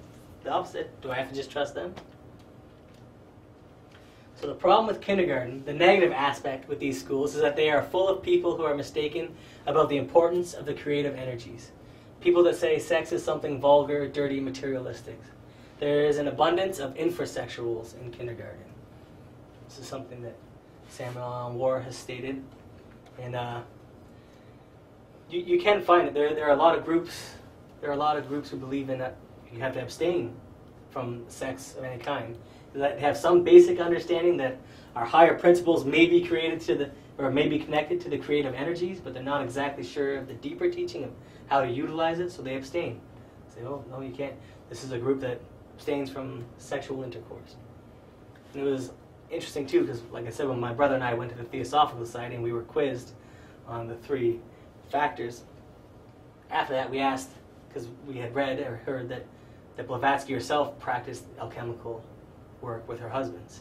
the opposite. Do I have to just trust them? So the problem with kindergarten, the negative aspect with these schools, is that they are full of people who are mistaken about the importance of the creative energies. People that say sex is something vulgar, dirty, materialistic. There is an abundance of infrasexuals in kindergarten. This is something that Samael Weor has stated. And uh, you, you can find it. There, there are a lot of groups. There are a lot of groups who believe in that you have to abstain from sex of any kind. That have some basic understanding that our higher principles may be created to the or may be connected to the creative energies, but they're not exactly sure of the deeper teaching of how to utilize it, so they abstain. Say, oh no, you can't. This is a group that abstains from sexual intercourse. And it was interesting too, because like I said, when my brother and I went to the Theosophical Society and we were quizzed on the three factors, after that we asked because we had read or heard that, that Blavatsky herself practiced alchemical work with her husbands.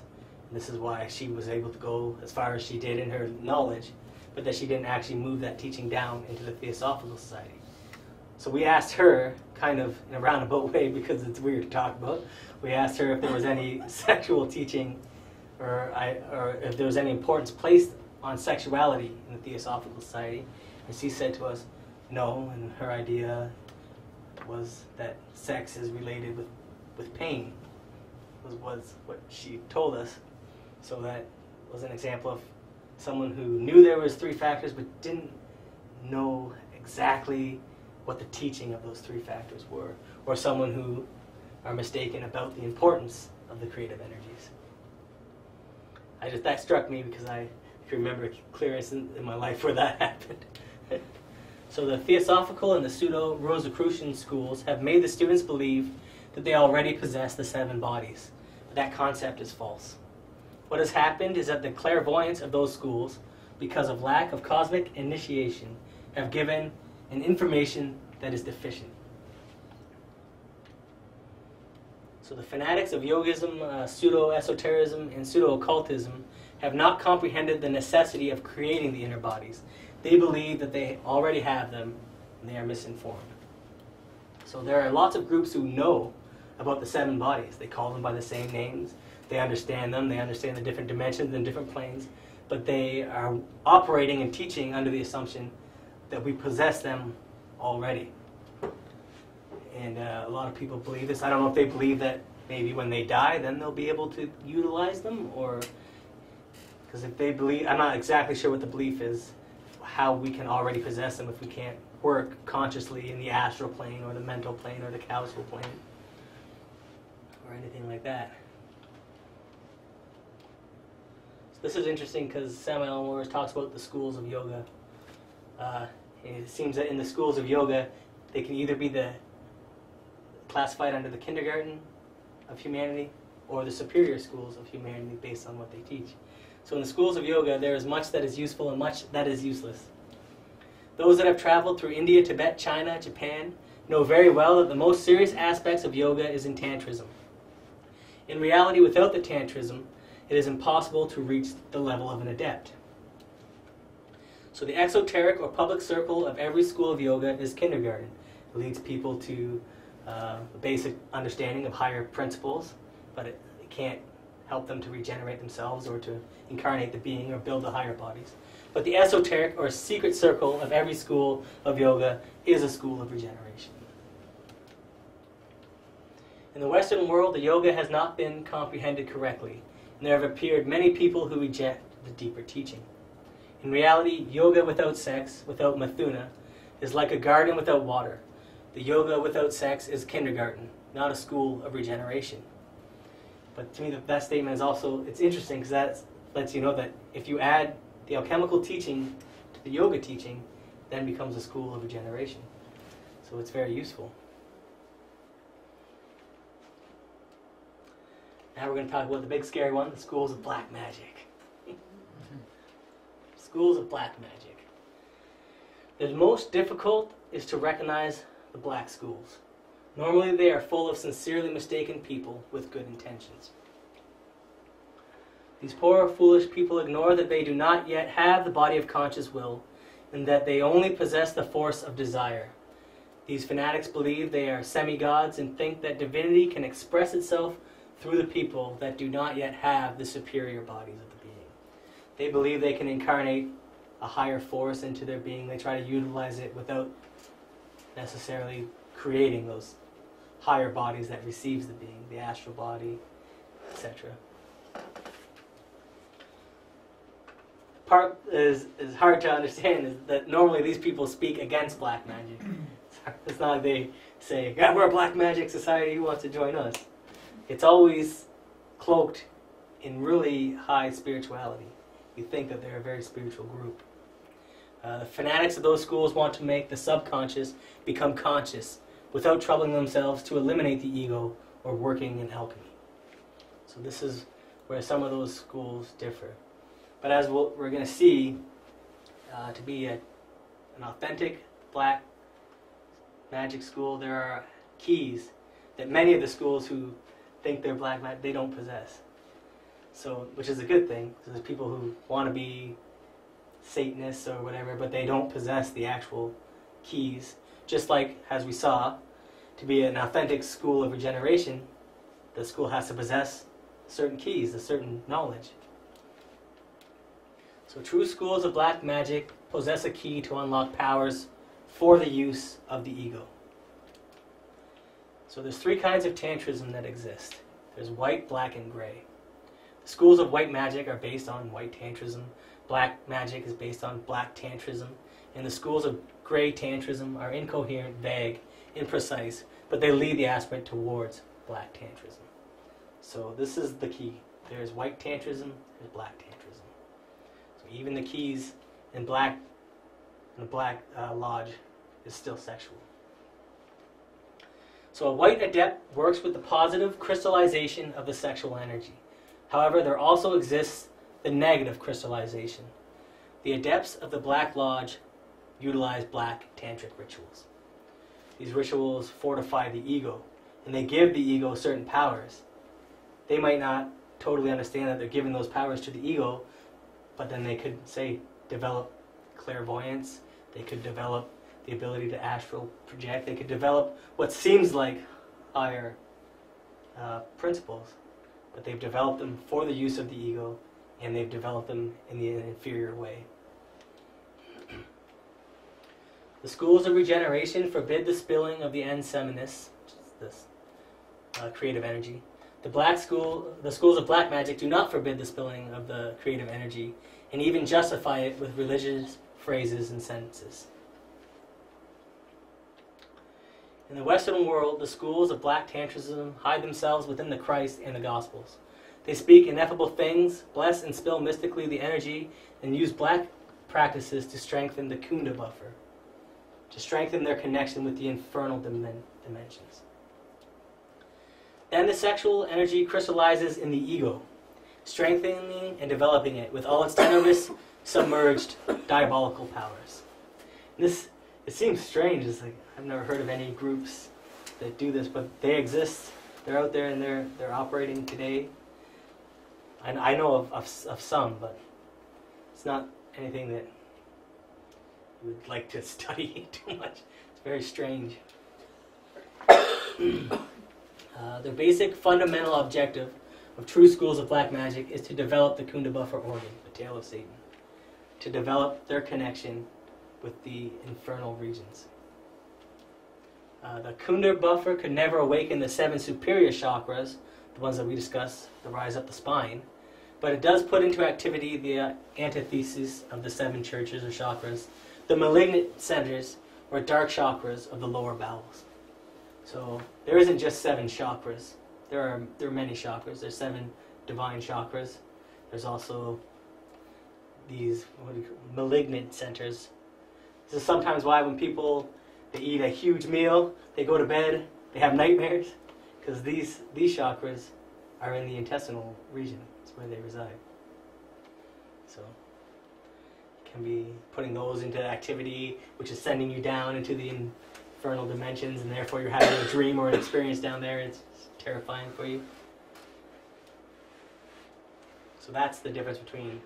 And this is why she was able to go as far as she did in her knowledge, but that she didn't actually move that teaching down into the Theosophical Society. So we asked her, kind of in a roundabout way because it's weird to talk about, we asked her if there was any sexual teaching or, I, or if there was any importance placed on sexuality in the Theosophical Society. And she said to us, no, and her idea was that sex is related with, with pain, was, was what she told us. So that was an example of someone who knew there was three factors but didn't know exactly what the teaching of those three factors were, or someone who are mistaken about the importance of the creative energies. I just that struck me because I can remember clearest in, in my life where that *laughs* happened. *laughs* so the Theosophical and the Pseudo Rosicrucian schools have made the students believe that they already possess the seven bodies. But that concept is false. What has happened is that the clairvoyants of those schools, because of lack of cosmic initiation, have given an information that is deficient. So the fanatics of yogism, uh, pseudo esotericism, and pseudo occultism have not comprehended the necessity of creating the inner bodies. They believe that they already have them, and they are misinformed. So there are lots of groups who know about the seven bodies. They call them by the same names. They understand them. They understand the different dimensions and different planes. But they are operating and teaching under the assumption that we possess them already. And uh, a lot of people believe this. I don't know if they believe that maybe when they die, then they'll be able to utilize them, or because if they believe, I'm not exactly sure what the belief is, how we can already possess them if we can't work consciously in the astral plane or the mental plane or the causal plane or anything like that. So this is interesting because Samael Aun Weor talks about the schools of yoga. Uh, it seems that in the schools of yoga, they can either be the classified under the kindergarten of humanity or the superior schools of humanity based on what they teach. So in the schools of yoga, there is much that is useful and much that is useless. Those that have traveled through India, Tibet, China, Japan know very well that the most serious aspects of yoga is in Tantrism. In reality, without the Tantrism, it is impossible to reach the level of an adept. So the exoteric or public circle of every school of yoga is kindergarten. It leads people to uh, a basic understanding of higher principles, but it, it can't help them to regenerate themselves or to incarnate the being or build the higher bodies. But the esoteric or secret circle of every school of yoga is a school of regeneration. In the Western world, the yoga has not been comprehended correctly, and there have appeared many people who reject the deeper teaching. In reality, yoga without sex, without mathuna, is like a garden without water. The yoga without sex is kindergarten, not a school of regeneration. But to me, the, that statement is also it's interesting because that lets you know that if you add the alchemical teaching to the yoga teaching, then becomes a school of regeneration. So it's very useful. Now we're going to talk about the big scary one, the schools of black magic. Schools of black magic. The most difficult is to recognize the black schools. Normally, they are full of sincerely mistaken people with good intentions. These poor, foolish people ignore that they do not yet have the body of conscious will, and that they only possess the force of desire. These fanatics believe they are semi-gods and think that divinity can express itself through the people that do not yet have the superior bodies. They believe they can incarnate a higher force into their being. They try to utilize it without necessarily creating those higher bodies that receives the being, the astral body, etc. Part is, is hard to understand is that normally these people speak against black magic. *coughs* It's not like they say, yeah, we're a black magic society, who wants to join us? It's always cloaked in really high spirituality. You think that they're a very spiritual group. Uh, the fanatics of those schools want to make the subconscious become conscious without troubling themselves to eliminate the ego or working in alchemy. So this is where some of those schools differ. But as we'll, we're going to see, uh, to be a, an authentic black magic school, there are keys that many of the schools who think they're black magic they don't possess. So, which is a good thing. because there's people who want to be Satanists or whatever, but they don't possess the actual keys. Just like as we saw, to be an authentic school of regeneration, the school has to possess certain keys, a certain knowledge. So true schools of black magic possess a key to unlock powers for the use of the ego. So there's three kinds of tantrism that exist. There's white, black, and gray. Schools of white magic are based on white tantrism. Black magic is based on black tantrism. And the schools of gray tantrism are incoherent, vague, imprecise, but they lead the aspirant towards black tantrism. So this is the key. There's white tantrism, there's black tantrism. So even the keys in black in the black uh, lodge is still sexual. So a white adept works with the positive crystallization of the sexual energy. However, there also exists the negative crystallization. The adepts of the Black Lodge utilize black tantric rituals. These rituals fortify the ego, and they give the ego certain powers. They might not totally understand that they're giving those powers to the ego, but then they could, say, develop clairvoyance, they could develop the ability to astral project, they could develop what seems like higher uh, principles, but they've developed them for the use of the ego, and they've developed them in the inferior way. *clears throat* The schools of regeneration forbid the spilling of the is this uh, creative energy. The black school, the schools of black magic do not forbid the spilling of the creative energy, and even justify it with religious phrases and sentences. In the Western world, the schools of black tantrism hide themselves within the Christ and the Gospels. They speak ineffable things, bless and spill mystically the energy, and use black practices to strengthen the Kundabuffer, to strengthen their connection with the infernal dimen- dimensions. Then the sexual energy crystallizes in the ego, strengthening and developing it with all its tenuous, submerged, diabolical powers. This it seems strange. It's like I've never heard of any groups that do this, but they exist. They're out there and they're they're operating today. I, I know of, of, of some, but it's not anything that you would like to *laughs* study too much. It's very strange. *coughs* uh, the basic fundamental objective of true schools of black magic is to develop the Kundabuffer organ, the tail of Satan, to develop their connection with the infernal regions. Uh, the Kundabuffer could never awaken the seven superior chakras, the ones that we discussed, the rise up the spine, but it does put into activity the uh, antithesis of the seven churches or chakras, the malignant centers or dark chakras of the lower bowels. So there isn't just seven chakras. There are there are many chakras. There's seven divine chakras. There's also these malignant centers. This is sometimes why when people they eat a huge meal, they go to bed, they have nightmares, because these these chakras are in the intestinal region. It's where they reside. So can be putting those into activity, which is sending you down into the infernal dimensions, and therefore you're having a dream or an experience down there. It's terrifying for you. So that's the difference between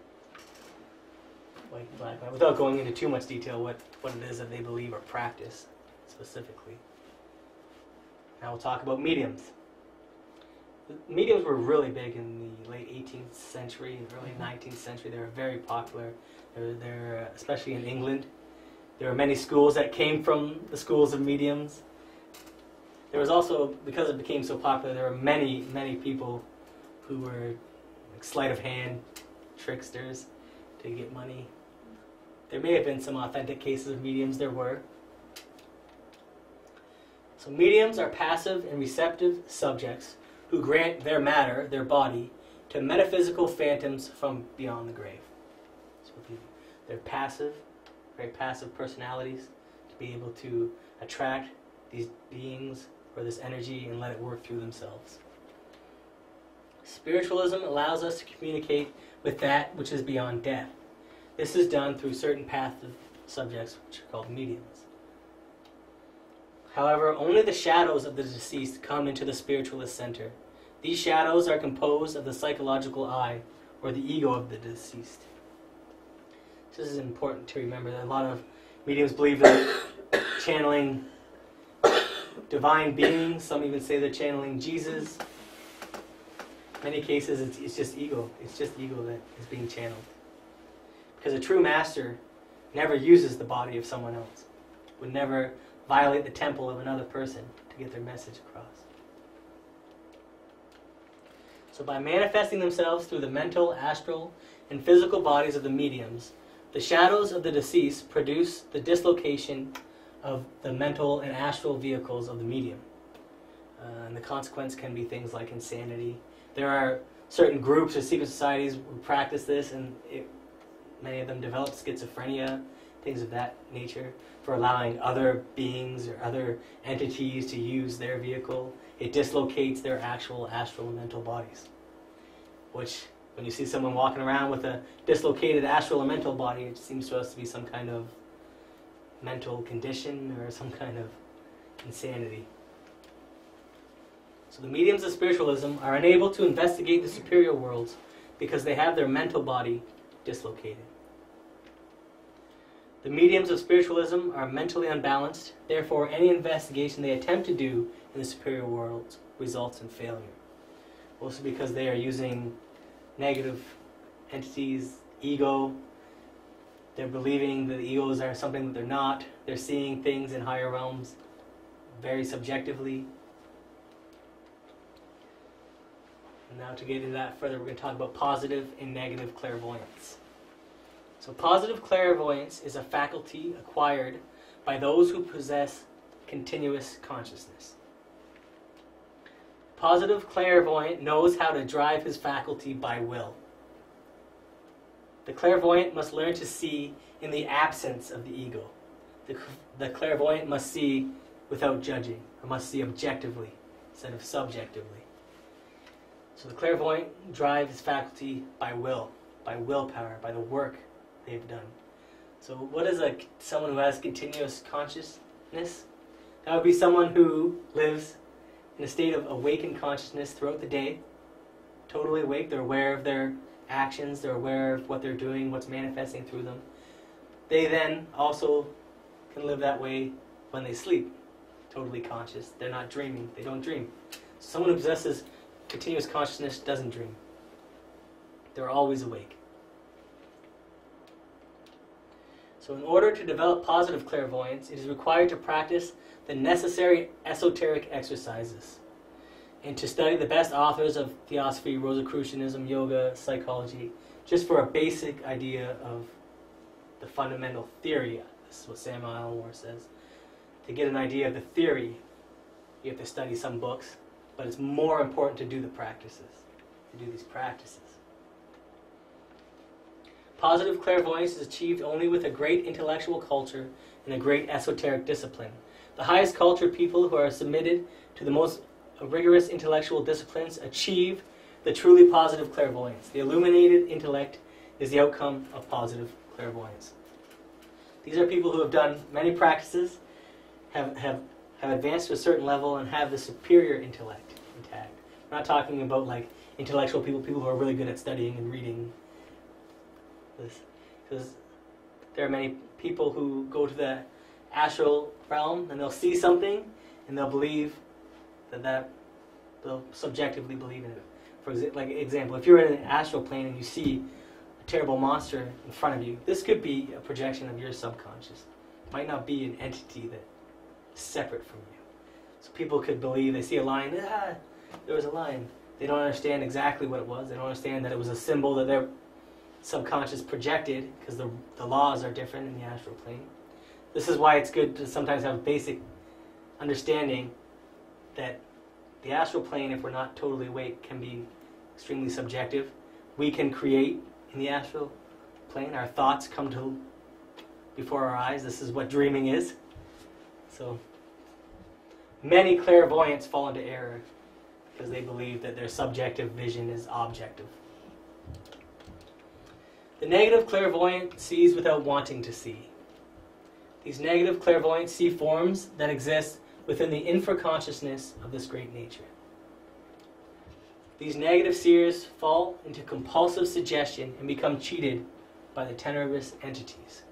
and black magic. Without going into too much detail, what, what it is that they believe or practice specifically. Now we'll talk about mediums. The mediums were really big in the late 18th century and early 19th century. They were very popular. They're, they're uh, especially in England. There were many schools that came from the schools of mediums. There was also, because it became so popular, there were many, many people who were like sleight of hand tricksters to get money. There may have been some authentic cases of mediums, there were. So, mediums are passive and receptive subjects who grant their matter, their body, to metaphysical phantoms from beyond the grave. So, they're passive, very passive personalities to be able to attract these beings or this energy and let it work through themselves. Spiritualism allows us to communicate with that which is beyond death. This is done through certain passive subjects, which are called mediums. However, only the shadows of the deceased come into the spiritualist center. These shadows are composed of the psychological I, or the ego of the deceased. This is important to remember that a lot of mediums believe that *coughs* channeling divine beings, some even say they're channeling Jesus. many cases, it's, it's just ego. It's just ego that is being channeled. Because a true master never uses the body of someone else, would never violate the temple of another person to get their message across. So, by manifesting themselves through the mental, astral, and physical bodies of the mediums, the shadows of the deceased produce the dislocation of the mental and astral vehicles of the medium. Uh, and the consequence can be things like insanity. There are certain groups or secret societies who practice this, and it, many of them develop schizophrenia, things of that nature, for allowing other beings or other entities to use their vehicle. It dislocates their actual astral and mental bodies. Which, when you see someone walking around with a dislocated astral and mental body, it seems to us to be some kind of mental condition or some kind of insanity. So the mediums of spiritualism are unable to investigate the superior worlds because they have their mental body dislocated. The mediums of spiritualism are mentally unbalanced, therefore, any investigation they attempt to do in the superior worlds results in failure. Also, because they are using negative entities, ego, they're believing that egos are something that they're not, they're seeing things in higher realms very subjectively. And now, to get into that further, we're going to talk about positive and negative clairvoyance. So, positive clairvoyance is a faculty acquired by those who possess continuous consciousness. Positive clairvoyant knows how to drive his faculty by will. The clairvoyant must learn to see in the absence of the ego. The, the clairvoyant must see without judging, or must see objectively instead of subjectively. So the clairvoyant drives his faculty by will, by willpower, by the work they've done. So what is a someone who has continuous consciousness? That would be someone who lives in a state of awakened consciousness throughout the day, totally awake. They're aware of their actions, they're aware of what they're doing, what's manifesting through them. They then also can live that way when they sleep, totally conscious. They're not dreaming, they don't dream. Someone who possesses continuous consciousness doesn't dream, they're always awake. So, in order to develop positive clairvoyance, it is required to practice the necessary esoteric exercises and to study the best authors of theosophy, Rosicrucianism, yoga, psychology, just for a basic idea of the fundamental theory. This is what Samael Aun Weor says. To get an idea of the theory, you have to study some books, but it's more important to do the practices, to do these practices. Positive clairvoyance is achieved only with a great intellectual culture and a great esoteric discipline. The highest cultured people who are submitted to the most rigorous intellectual disciplines achieve the truly positive clairvoyance. The illuminated intellect is the outcome of positive clairvoyance. These are people who have done many practices, have, have, have advanced to a certain level, and have the superior intellect intact. We're not talking about like intellectual people, people who are really good at studying and reading. Because there are many people who go to the astral realm and they'll see something and they'll believe that that they'll subjectively believe in it. For exa- like example, if you're in an astral plane and you see a terrible monster in front of you, this could be a projection of your subconscious. It might not be an entity that is separate from you. So people could believe they see a lion, ah, there was a lion. They don't understand exactly what it was. They don't understand that it was a symbol that their subconscious projected because the, the laws are different in the astral plane. This is why it's good to sometimes have basic understanding that the astral plane, if we're not totally awake, can be extremely subjective. We can create in the astral plane. Our thoughts come to before our eyes. This is what dreaming is. So many clairvoyants fall into error because they believe that their subjective vision is objective. The negative clairvoyant sees without wanting to see. These negative clairvoyants see forms that exist within the infraconsciousness of this great nature. These negative seers fall into compulsive suggestion and become cheated by the tenebrous entities.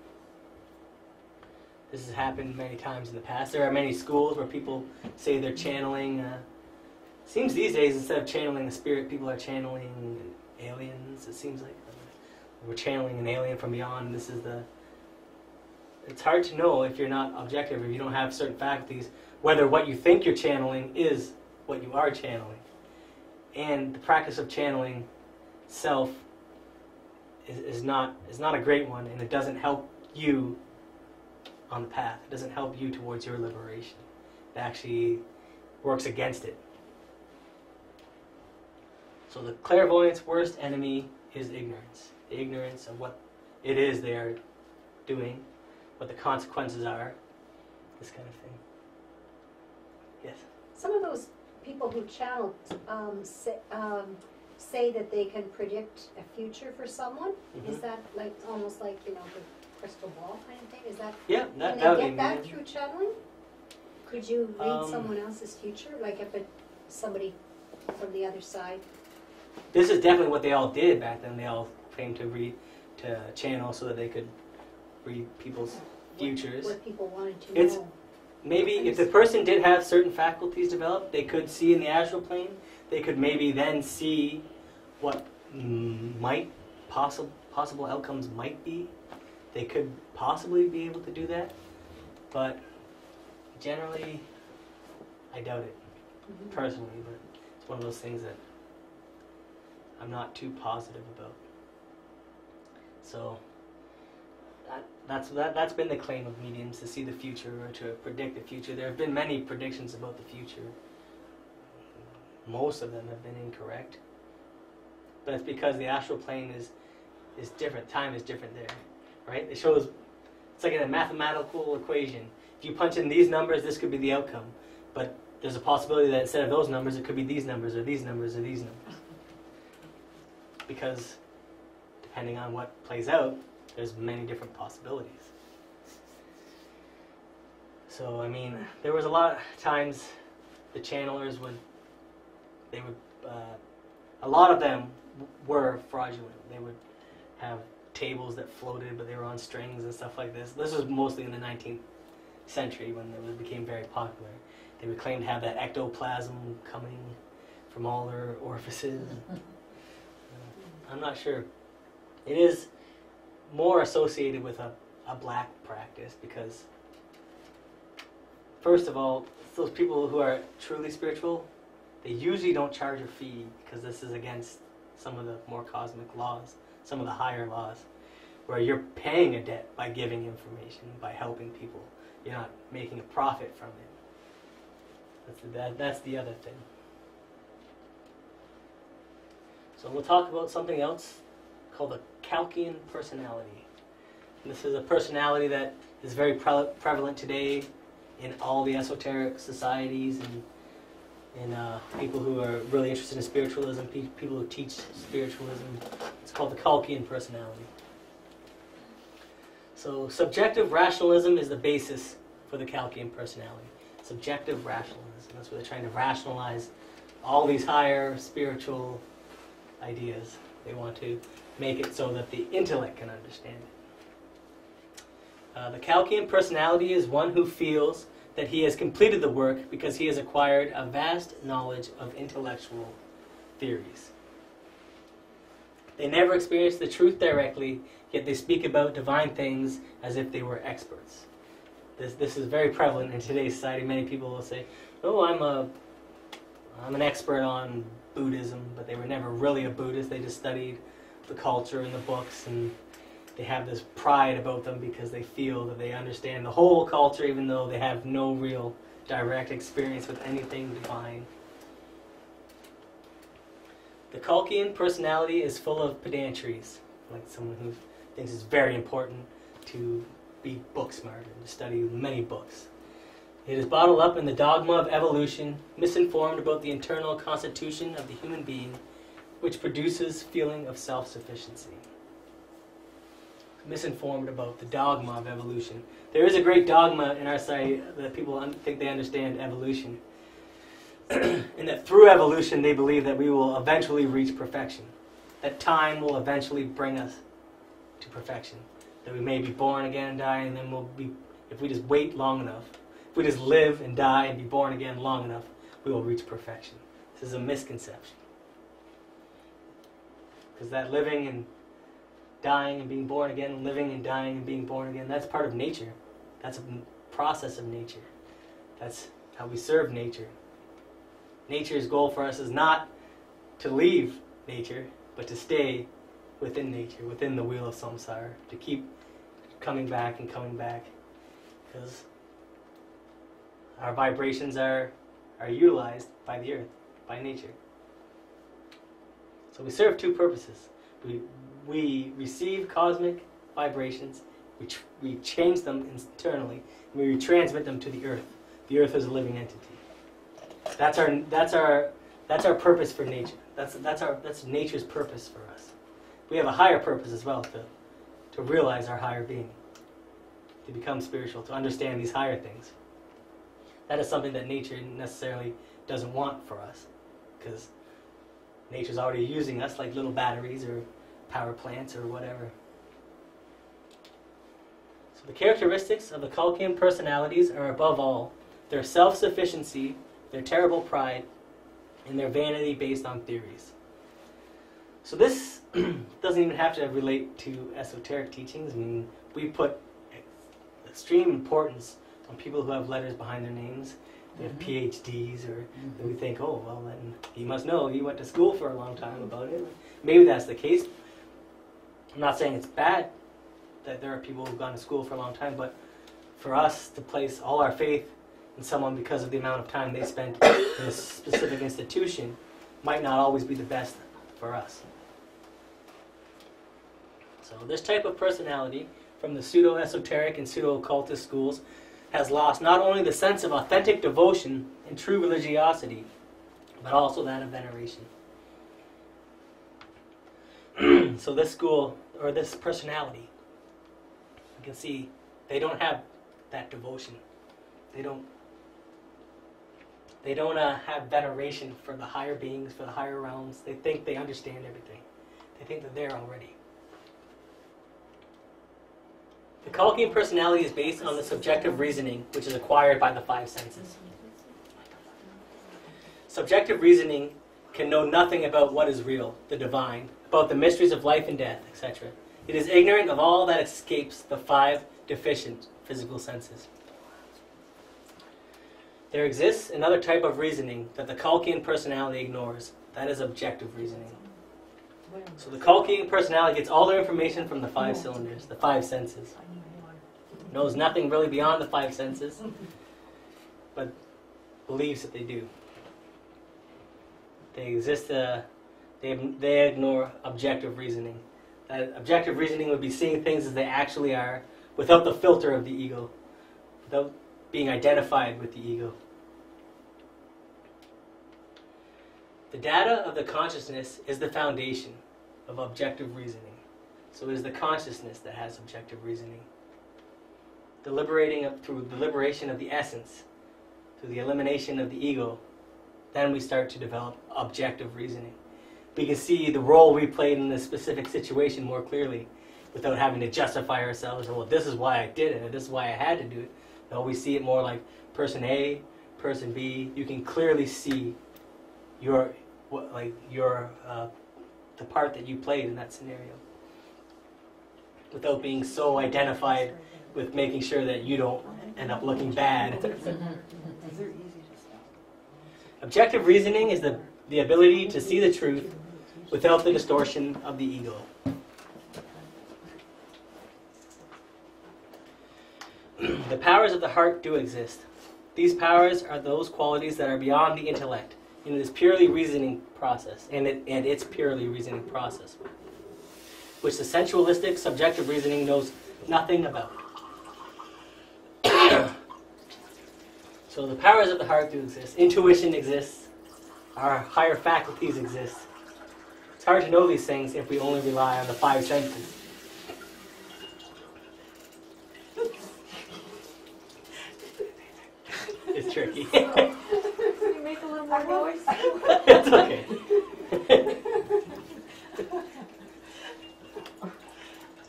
This has happened many times in the past. There are many schools where people say they're channeling. Uh, seems these days instead of channeling the spirit, people are channeling aliens. It seems like we're channeling an alien from beyond. This is the. It's hard to know if you're not objective, if you don't have certain faculties, whether what you think you're channeling is what you are channeling. And the practice of channeling self is, is not is not a great one, and it doesn't help you on the path. It doesn't help you towards your liberation. It actually works against it. So the clairvoyant's worst enemy is ignorance. The ignorance of what it is they are doing, what the consequences are, this kind of thing. Yes.
Some of those people who channel um, say, um, say that they can predict a future for someone. Is
Mhm.
that like almost like you know the crystal ball kind of thing? Is that
Yeah,
can
that,
they
that would
get that
me.
through channeling? Could you read
Um,
someone else's future, like if it somebody from the other side?
This is definitely what they all did back then. They all came to read, to channel so that they could read people's futures.
What people wanted to
It's-
know.
Maybe if the person did have certain faculties developed, they could see in the astral plane. They could maybe then see what might possible possible outcomes might be. They could possibly be able to do that, but generally, I doubt it
Mhm.
personally. But it's one of those things that I'm not too positive about. So that, that's that, that's been the claim of mediums to see the future or to predict the future. There have been many predictions about the future. Most of them have been incorrect. But it's because the astral plane is is different. Time is different there, right? It shows it's like in a mathematical equation. If you punch in these numbers, this could be the outcome. But there's a possibility that instead of those numbers, it could be these numbers or these numbers or these numbers. Because depending on what plays out, there's many different possibilities. So I mean, there was a lot of times the channelers would, they would, uh, a lot of them were fraudulent. They would have tables that floated, but they were on strings and stuff like this. This was mostly in the 19th century when it became very popular. They would claim to have that ectoplasm coming from all their orifices. Uh, *laughs* I'm not sure. It is more associated with a, a black practice because, first of all, those people who are truly spiritual, they usually don't charge a fee because this is against some of the more cosmic laws, some of the higher laws, where you're paying a debt by giving information, by helping people. You're not making a profit from it. That's the, that, that's the other thing. So we'll talk about something else called the Kalkian personality. And this is a personality that is very pre- prevalent today in all the esoteric societies and in uh, people who are really interested in spiritualism, pe- people who teach spiritualism. It's called the Kalkian personality. So subjective rationalism is the basis for the Kalkian personality. Subjective rationalism. That's where they're trying to rationalize all these higher spiritual ideas. They want to make it so that the intellect can understand it. Uh, the Kalkian personality is one who feels that he has completed the work because he has acquired a vast knowledge of intellectual theories. They never experience the truth directly, yet they speak about divine things as if they were experts. This, this is very prevalent in today's society. Many people will say, "Oh, I'm a, I'm an expert on Buddhism," but they were never really a Buddhist. They just studied the culture and the books, and they have this pride about them because they feel that they understand the whole culture, even though they have no real direct experience with anything divine. The Kalkian personality is full of pedantries, like someone who thinks it's very important to be book smart and to study many books. It is bottled up in the dogma of evolution, misinformed about the internal constitution of the human being, which produces feeling of self-sufficiency. misinformed about the dogma of evolution. There is a great dogma in our society that people think they understand evolution. *clears throat* and that through evolution, they believe that we will eventually reach perfection. That time will eventually bring us to perfection. That we may be born again and die, and then we'll be, if we just wait long enough, if we just live and die and be born again long enough, we will reach perfection. This is a misconception. Because that living and dying and being born again, living and dying and being born again, that's part of nature. That's a process of nature. That's how we serve nature. Nature's goal for us is not to leave nature, but to stay within nature, within the wheel of samsara, to keep coming back and coming back. Because our vibrations are, are utilized by the earth, by nature. So we serve two purposes. We, we receive cosmic vibrations, we, we change them internally, and we transmit them to the earth. The earth is a living entity. That's our, that's our, that's our purpose for nature. That's, that's, our, that's nature's purpose for us. We have a higher purpose as well to, to realize our higher being, to become spiritual, to understand these higher things. That is something that nature necessarily doesn't want for us, because nature's already using us like little batteries or power plants or whatever. So the characteristics of the Kalkian personalities are above all their self-sufficiency, their terrible pride, and their vanity based on theories. So this *clears throat* doesn't even have to relate to esoteric teachings. I mean, we put extreme importance on people who have letters behind their names. They have PhDs, or and we think, oh, well, then he must know. He went to school for a long time about it. Maybe that's the case. I'm not saying it's bad that there are people who've gone to school for a long time, but for us to place all our faith in someone because of the amount of time they spent in a specific institution might not always be the best for us. So, this type of personality from the pseudo esoteric and pseudo occultist schools has lost not only the sense of authentic devotion and true religiosity, but also that of veneration. *clears throat* so, this school, or this personality, you can see they don't have that devotion. They don't. They don't uh, have veneration for the higher beings, for the higher realms. They think they understand everything. They think that they're already. The Kalkian personality is based on the subjective reasoning, which is acquired by the five senses. Subjective reasoning can know nothing about what is real, the divine, about the mysteries of life and death, etc. It is ignorant of all that escapes the five deficient physical senses. There exists another type of reasoning that the Kalkian personality ignores. That is objective reasoning. So the Kalkian personality gets all their information from the five cylinders, the five senses. Knows nothing really beyond the five senses, *laughs* but believes that they do. They exist. Uh, they they ignore objective reasoning. That objective reasoning would be seeing things as they actually are, without the filter of the ego, without being identified with the ego. The data of the consciousness is the foundation of objective reasoning. So it is the consciousness that has objective reasoning. Deliberating of, through the liberation of the essence, through the elimination of the ego, then we start to develop objective reasoning. We can see the role we played in this specific situation more clearly without having to justify ourselves. Well, this is why I did it, and this is why I had to do it. No, we see it more like person A, person B. You can clearly see your what, like your uh, the part that you played in that scenario, without being so identified with making sure that you don't end up looking bad. *laughs* Objective reasoning is the, the ability to see the truth without the distortion of the ego. *clears throat* the powers of the heart do exist. These powers are those qualities that are beyond the intellect, in this purely reasoning process, and, it, and its purely reasoning process, which the sensualistic subjective reasoning knows nothing about. *coughs* so the powers of the heart do exist. Intuition exists. Our higher faculties exist. It's hard to know these things if we only rely on the five senses. *laughs* it's tricky. *laughs*
little more noise?
it's okay. *laughs*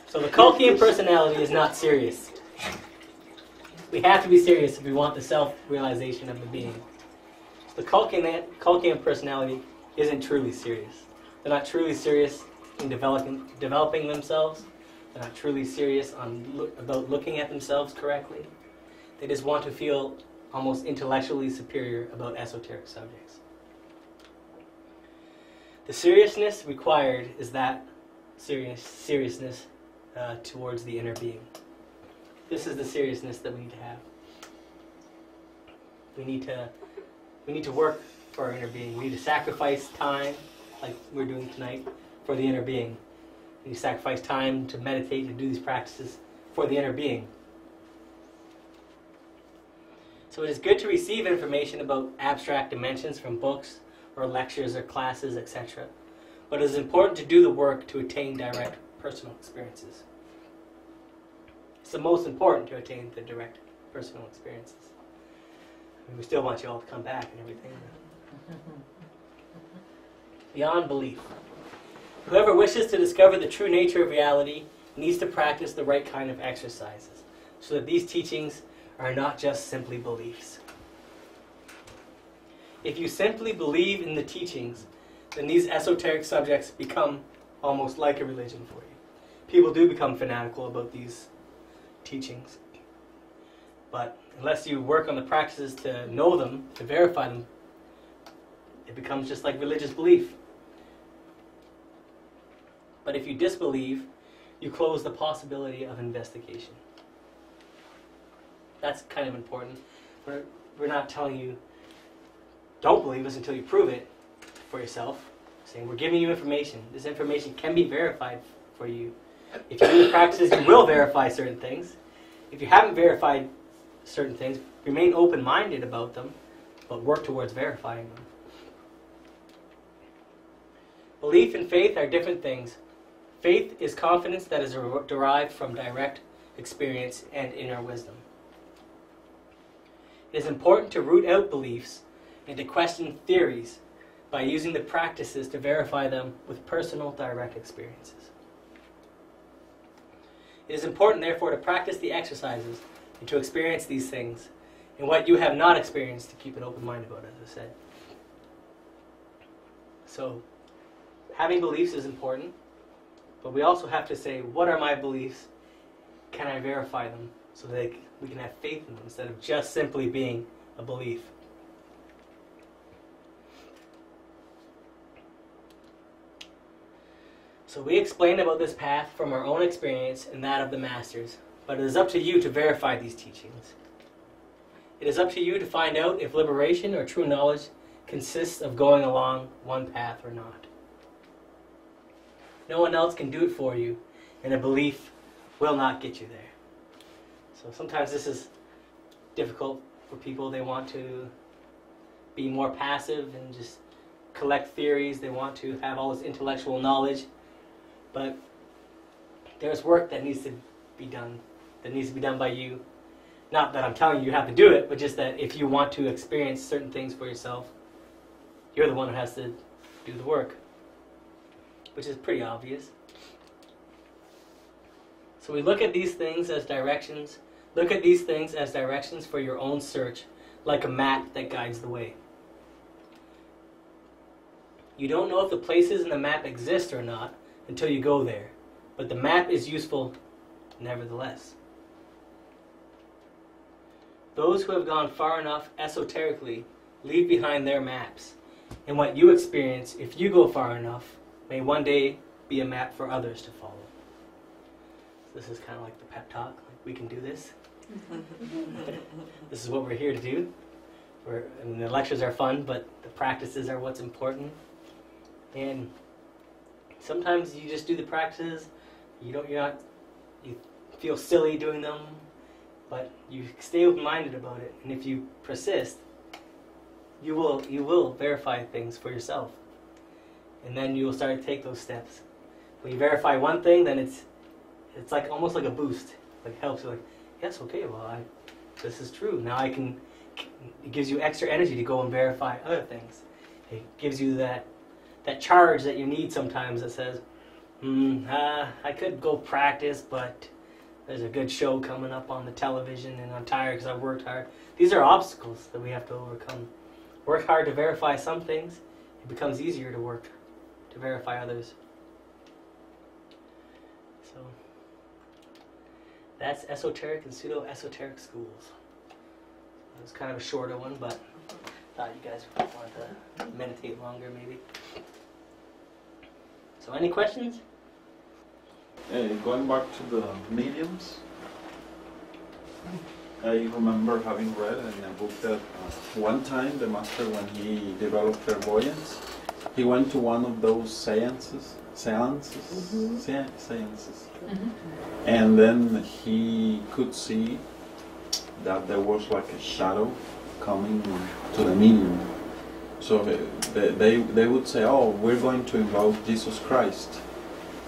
so the Kalkian personality is not serious. We have to be serious if we want the self-realization of the being. The Kalkian, Kalkian personality isn't truly serious. They're not truly serious in developing, developing themselves. They're not truly serious on look, about looking at themselves correctly. They just want to feel almost intellectually superior about esoteric subjects. The seriousness required is that serious seriousness uh, towards the inner being. This is the seriousness that we need to have. We need to we need to work for our inner being. We need to sacrifice time, like we're doing tonight, for the inner being. We need to sacrifice time to meditate to do these practices for the inner being. So it is good to receive information about abstract dimensions from books or lectures or classes, etc. But it is important to do the work to attain direct personal experiences. It's the most important to attain the direct personal experiences. I mean, we still want you all to come back and everything. *laughs* Beyond belief. Whoever wishes to discover the true nature of reality needs to practice the right kind of exercises so that these teachings are not just simply beliefs. If you simply believe in the teachings, then these esoteric subjects become almost like a religion for you. People do become fanatical about these teachings. But unless you work on the practices to know them, to verify them, it becomes just like religious belief. But if you disbelieve, you close the possibility of investigation. That's kind of important. We're, we're not telling you, don't believe us until you prove it for yourself. Saying we're giving you information. This information can be verified for you. If you do the practices, you will verify certain things. If you haven't verified certain things, remain open minded about them, but work towards verifying them. Belief and faith are different things. Faith is confidence that is derived from direct experience and inner wisdom. It is important to root out beliefs and to question theories by using the practices to verify them with personal direct experiences. It is important, therefore, to practice the exercises and to experience these things and what you have not experienced to keep an open mind about, as I said. So, having beliefs is important, but we also have to say, what are my beliefs? Can I verify them so that we can have faith in them instead of just simply being a belief? So we explained about this path from our own experience and that of the masters, but it is up to you to verify these teachings. It is up to you to find out if liberation or true knowledge consists of going along one path or not. No one else can do it for you, and a belief will not get you there. So sometimes this is difficult for people. They want to be more passive and just collect theories. They want to have all this intellectual knowledge. But there's work that needs to be done, that needs to be done by you. Not that I'm telling you you have to do it, but just that if you want to experience certain things for yourself, you're the one who has to do the work, which is pretty obvious. So we look at these things as directions. Look at these things as directions for your own search, like a map that guides the way. You don't know if the places in the map exist or not until you go there, but the map is useful nevertheless. Those who have gone far enough esoterically leave behind their maps, and what you experience if you go far enough may one day be a map for others to follow. So this is kind of like the pep talk, like we can do this. This is what we're here to do. We're, the lectures are fun, but the practices are what's important. And sometimes you just do the practices. You don't. You're not. You feel silly doing them, but you stay open-minded about it. And if you persist, you will. You will verify things for yourself, and then you will start to take those steps. When you verify one thing, then it's it's like almost like a boost. Like helps you. Like yes, okay, well, I this is true. Now I can it gives you extra energy to go and verify other things. It gives you that that charge that you need sometimes that says, hmm, uh, I could go practice, but there's a good show coming up on the television and I'm tired because I've worked hard. These are obstacles that we have to overcome. Work hard to verify some things, it becomes easier to work to verify others. So that's esoteric and pseudo esoteric schools. It was kind of a shorter one, but thought you guys wanted to meditate longer maybe. So any questions?
Uh, going back to the mediums, I remember having read in a book that uh, one time the master, when he developed clairvoyance, he went to one of those seances, seances,
Mhm.
sea- seances,
Mhm.
and then he could see that there was like a shadow coming to the medium. So uh, they, they, they would say, oh, we're going to invoke Jesus Christ.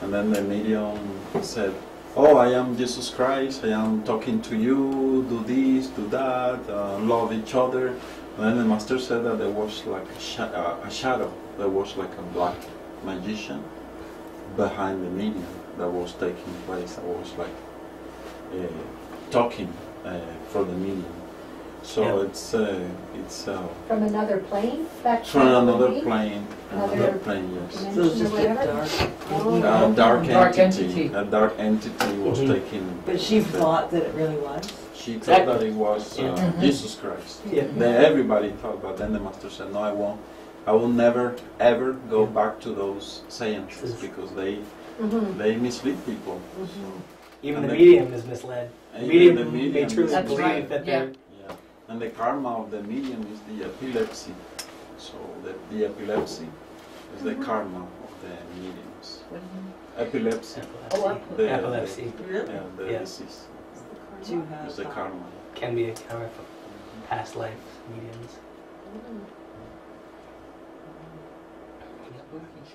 And then the medium said, oh, I am Jesus Christ, I am talking to you, do this, do that, uh, love each other. And then the master said that there was like a, sha- uh, a shadow, there was like a black magician behind the medium that was taking place, I was like uh, talking uh, for the medium. So
Yeah.
it's uh, it's uh,
From another plane? Back
from another
movie?
plane, another
Another
plane, yes.
So just a dark.
Oh.
A dark,
Dark
entity,
entity.
A dark entity was
Mhm.
taking.
But she
the-
thought that it really was.
She
Exactly.
thought that it was uh,
Yeah.
Mhm.
Jesus Christ.
Yeah.
Then everybody thought, but then the master said, "No, I won't. I will never ever go
Yeah.
back to those seances
Yes.
because they
Mhm.
they mislead people."
Mhm.
Even the
the-
medium is misled. The
And
medium,
even the
may
medium
truly
That's
believe
right,
that
yeah.
they're
Yeah, and the karma of the medium is the epilepsy. So the, the epilepsy is the
Mhm.
karma of the mediums. Epilepsy.
Oh,
epilepsy.
The,
Epilepsy
Really?
The, yeah, the
Yeah.
disease
To have.
is the karma.
can be a karma for past life mediums.
Mhm.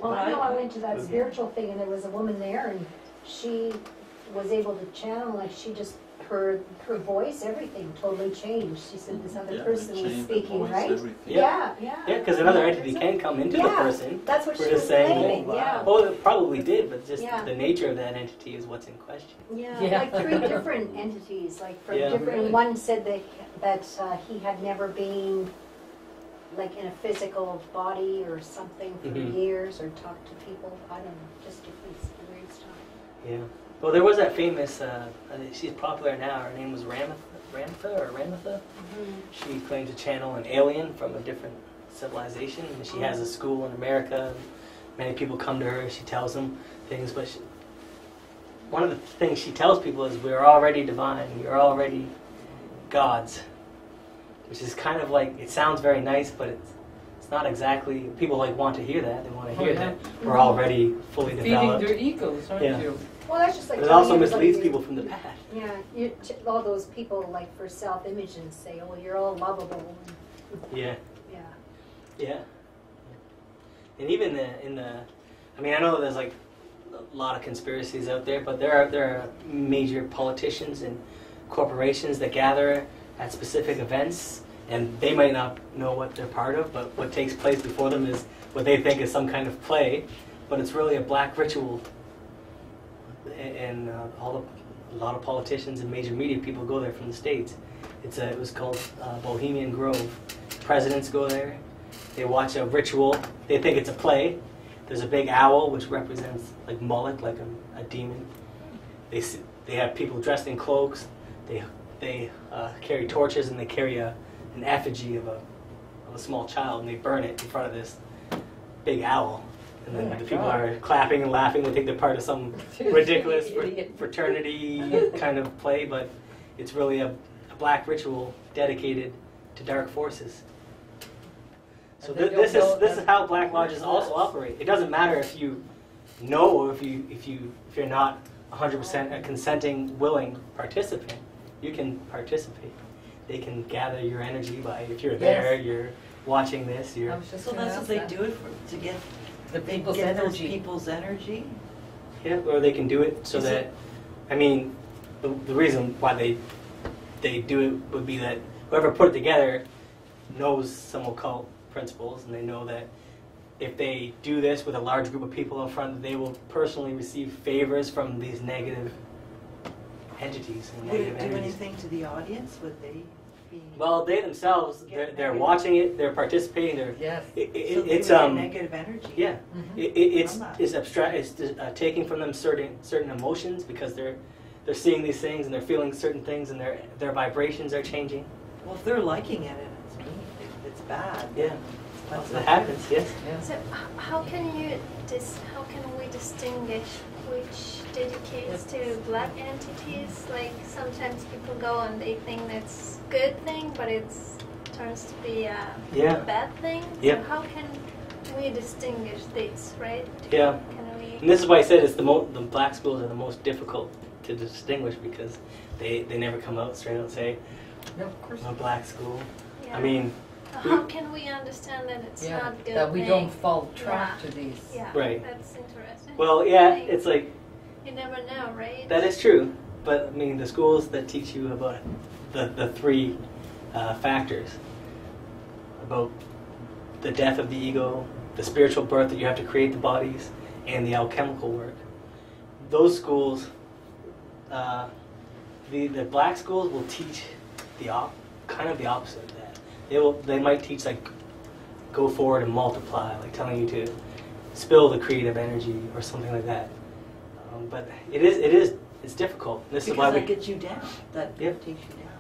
Well, I know I went to that spiritual thing and there was a woman there and she was able to channel, like she just, her, her voice, everything totally changed. She said this other
Yeah,
person was
change the
speaking,
voice,
right?
everything.
Yeah, yeah.
Yeah, because another entity can come into the
Yeah.
person.
That's what
We're
she
just
was
saying,
claiming,
wow.
yeah.
Well, it probably did, but just
Yeah.
the nature of that entity is what's in question.
Yeah,
Yeah.
like three *laughs* different entities, like from
Yeah.
different,
Really?
one said that, that uh, he had never been like in a physical body or something for
Mhm.
years or talk to people, I don't know, just different weird stuff.
Yeah. Well, there was that famous, uh, she's popular now, her name was Ramatha, Ramatha or Ramatha. She claimed to channel an alien from a different civilization, and she has a school in America. Many people come to her. She tells them things, but she, one of the things she tells people is, "We're already divine. You're already gods," which is kind of like it sounds very nice, but it's it's not exactly. People like want to hear that. They want to
Oh,
hear
yeah.
that we're already fully
Feeding
developed.
their egos, aren't
Yeah.
you?
Well, that's just like.
But it also
everybody
misleads
you-
people from the past.
Yeah, you, ch- all those people like for self-image and say, oh, you're all lovable.
Yeah.
Yeah.
Yeah. And even the, in the, I mean, I know there's like a lot of conspiracies out there, but there are there are major politicians and corporations that gather at specific events, and they might not know what they're part of, but what takes place before them is what they think is some kind of play, but it's really a black ritual. And uh, all the, a lot of politicians and major media people go there from the states. It's a, it was called uh, Bohemian Grove. Presidents go there. They watch a ritual. They think it's a play. There's a big owl which represents like Moloch, like a, a demon. They they have people dressed in cloaks. They they uh, carry torches and they carry a an effigy of a of a small child and they burn it in front of this big owl. And then
Oh
the people
God.
are clapping and laughing. They think they're part of some *laughs* ridiculous fraternity *laughs* kind of play, but it's really a, a black ritual dedicated to dark forces. So th- this is this is how black lodges also operate. It doesn't matter if you know or if you if you if you're not 100% a consenting, willing participant. You can participate. They can gather your energy by if you're there,
Yes.
you're watching this, you're
was just
So that's what they
that.
do it for, to get,
The
they
people's
get
energy.
people's energy?
Yeah, or they can do it so
Is
that,
it-
I mean, the, the reason why they they do it would be that whoever put it together knows some occult principles, and they know that if they do this with a large group of people in front, they will personally receive favors from these negative entities and
Would it do
energies.
anything to the audience? Would they be?
Well, they themselves, they're, they're watching it, they're participating, they're
yes.
it, it,
so they
it's um
negative energy.
yeah
Mhm.
it, it, it's it's abstract it's uh, taking from them certain certain emotions because they're they're seeing these things and they're feeling certain things and their their vibrations are changing.
Well, if they're liking it and it's mean, it's bad,
Yeah,
that's what
happens. Yes.
So how can you dis- how can we distinguish which dedicates to black entities? Like sometimes people go and they think that's good thing, but it turns to be a
Yeah.
bad thing.
Yep.
So how can we distinguish this, right?
Yeah.
Can we?
And this is why I said it's the mo- the black schools are the most difficult to distinguish because they they never come out straight out and say
No, of course.
I'm a black school.
Yeah.
I mean,
So how can we understand that it's
Yeah,
not good?
that we
thing?
don't fall trap
Yeah.
to these.
Yeah.
Right.
That's interesting.
well, yeah, it's like
you never know, right?
That is true, but I mean, the schools that teach you about the, the three uh, factors about the death of the ego, the spiritual birth that you have to create the bodies, and the alchemical work. Those schools, uh, the the black schools will teach the op- kind of the opposite of that. They will they might teach like go forward and multiply, like telling you to spill the creative energy or something like that. Um, but it is it is it's difficult. This
because
is why
that
we
gets you down. That
Yep.
takes you down.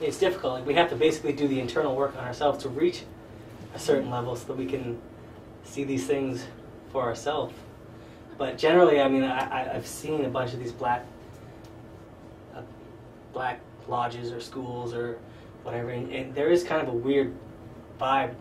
it's difficult. Like we have to basically do the internal work on ourselves to reach a certain level so that we can see these things for ourselves. But generally, I mean, I, I, I've seen a bunch of these black uh, black lodges or schools or whatever, and, and there is kind of a weird vibe.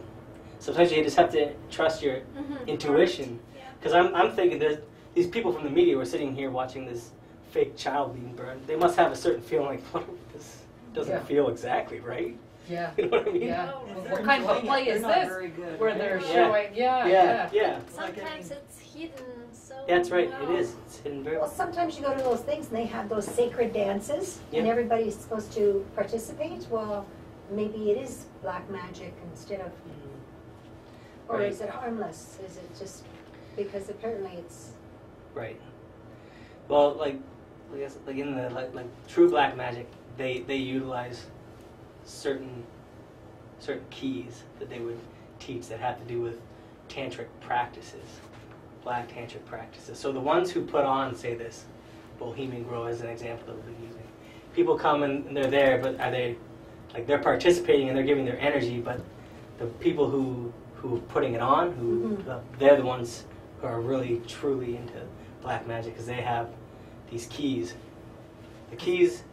Sometimes you just have to trust your
Mhm.
intuition.
Yeah.
Because I'm, I'm thinking there's these people from the media were sitting here watching this fake child being burned. They must have a certain feeling like, *laughs* what, this doesn't
Yeah.
feel exactly right.
Yeah. *laughs*
You know what I mean?
Yeah. Well, what kind of a
enjoying it,
play
they're
is this?
Very good.
Where they're?
Yeah.
showing, yeah,
Yeah,
yeah.
yeah.
Sometimes it's hidden so
That's right.
well.
It is. It's hidden very
Well,
well.
sometimes you go to those things and they have those sacred dances and everybody's supposed to participate. Well, maybe it is black magic instead of, mm. or
Right.
is it harmless? Is it just because apparently it's
Right. Well, like, I guess, like in the like, like true black magic, they they utilize certain certain keys that they would teach that have to do with tantric practices, black tantric practices. So the ones who put on, say this, Bohemian Grove as an example that we've been using. People come and they're there, but are they like they're participating and they're giving their energy, but the people who who are putting it on, who
Mhm.
they're the ones who are really truly into black magic because they have these keys. The keys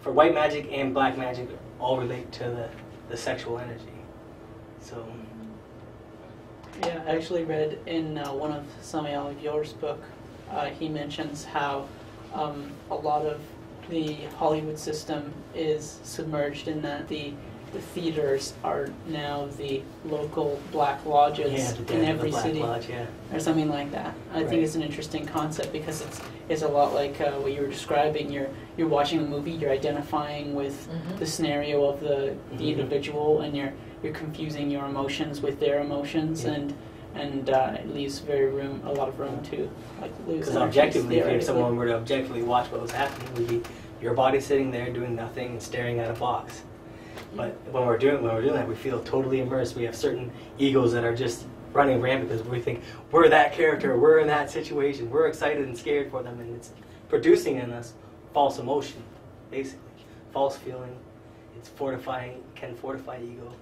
for white magic and black magic all relate to the, the sexual energy. So
Yeah, I actually read in uh, one of Samael Weor's book, uh, he mentions how um, a lot of the Hollywood system is submerged in that the the theaters are now the local black lodges
yeah, the
in
death of the
every
black
city
lodge, yeah.
or something like that. I
Right.
think it's an interesting concept because it's it's a lot like uh, what you were describing. You're you're watching a movie, you're identifying with
Mhm.
the scenario of the, the
Mhm.
individual, and you're you're confusing your emotions with their emotions,
Yeah.
and and uh, it leaves very room a lot of room to like lose.
Because objectively, if someone were to objectively watch what was happening, it would be your body sitting there doing nothing and staring at a box. But when we're doing when we're doing that, we feel totally immersed. We have certain egos that are just running rampant because we think we're that character, we're in that situation, we're excited and scared for them, and it's producing in us false emotion, basically, false feeling. It's fortifying, can fortify ego.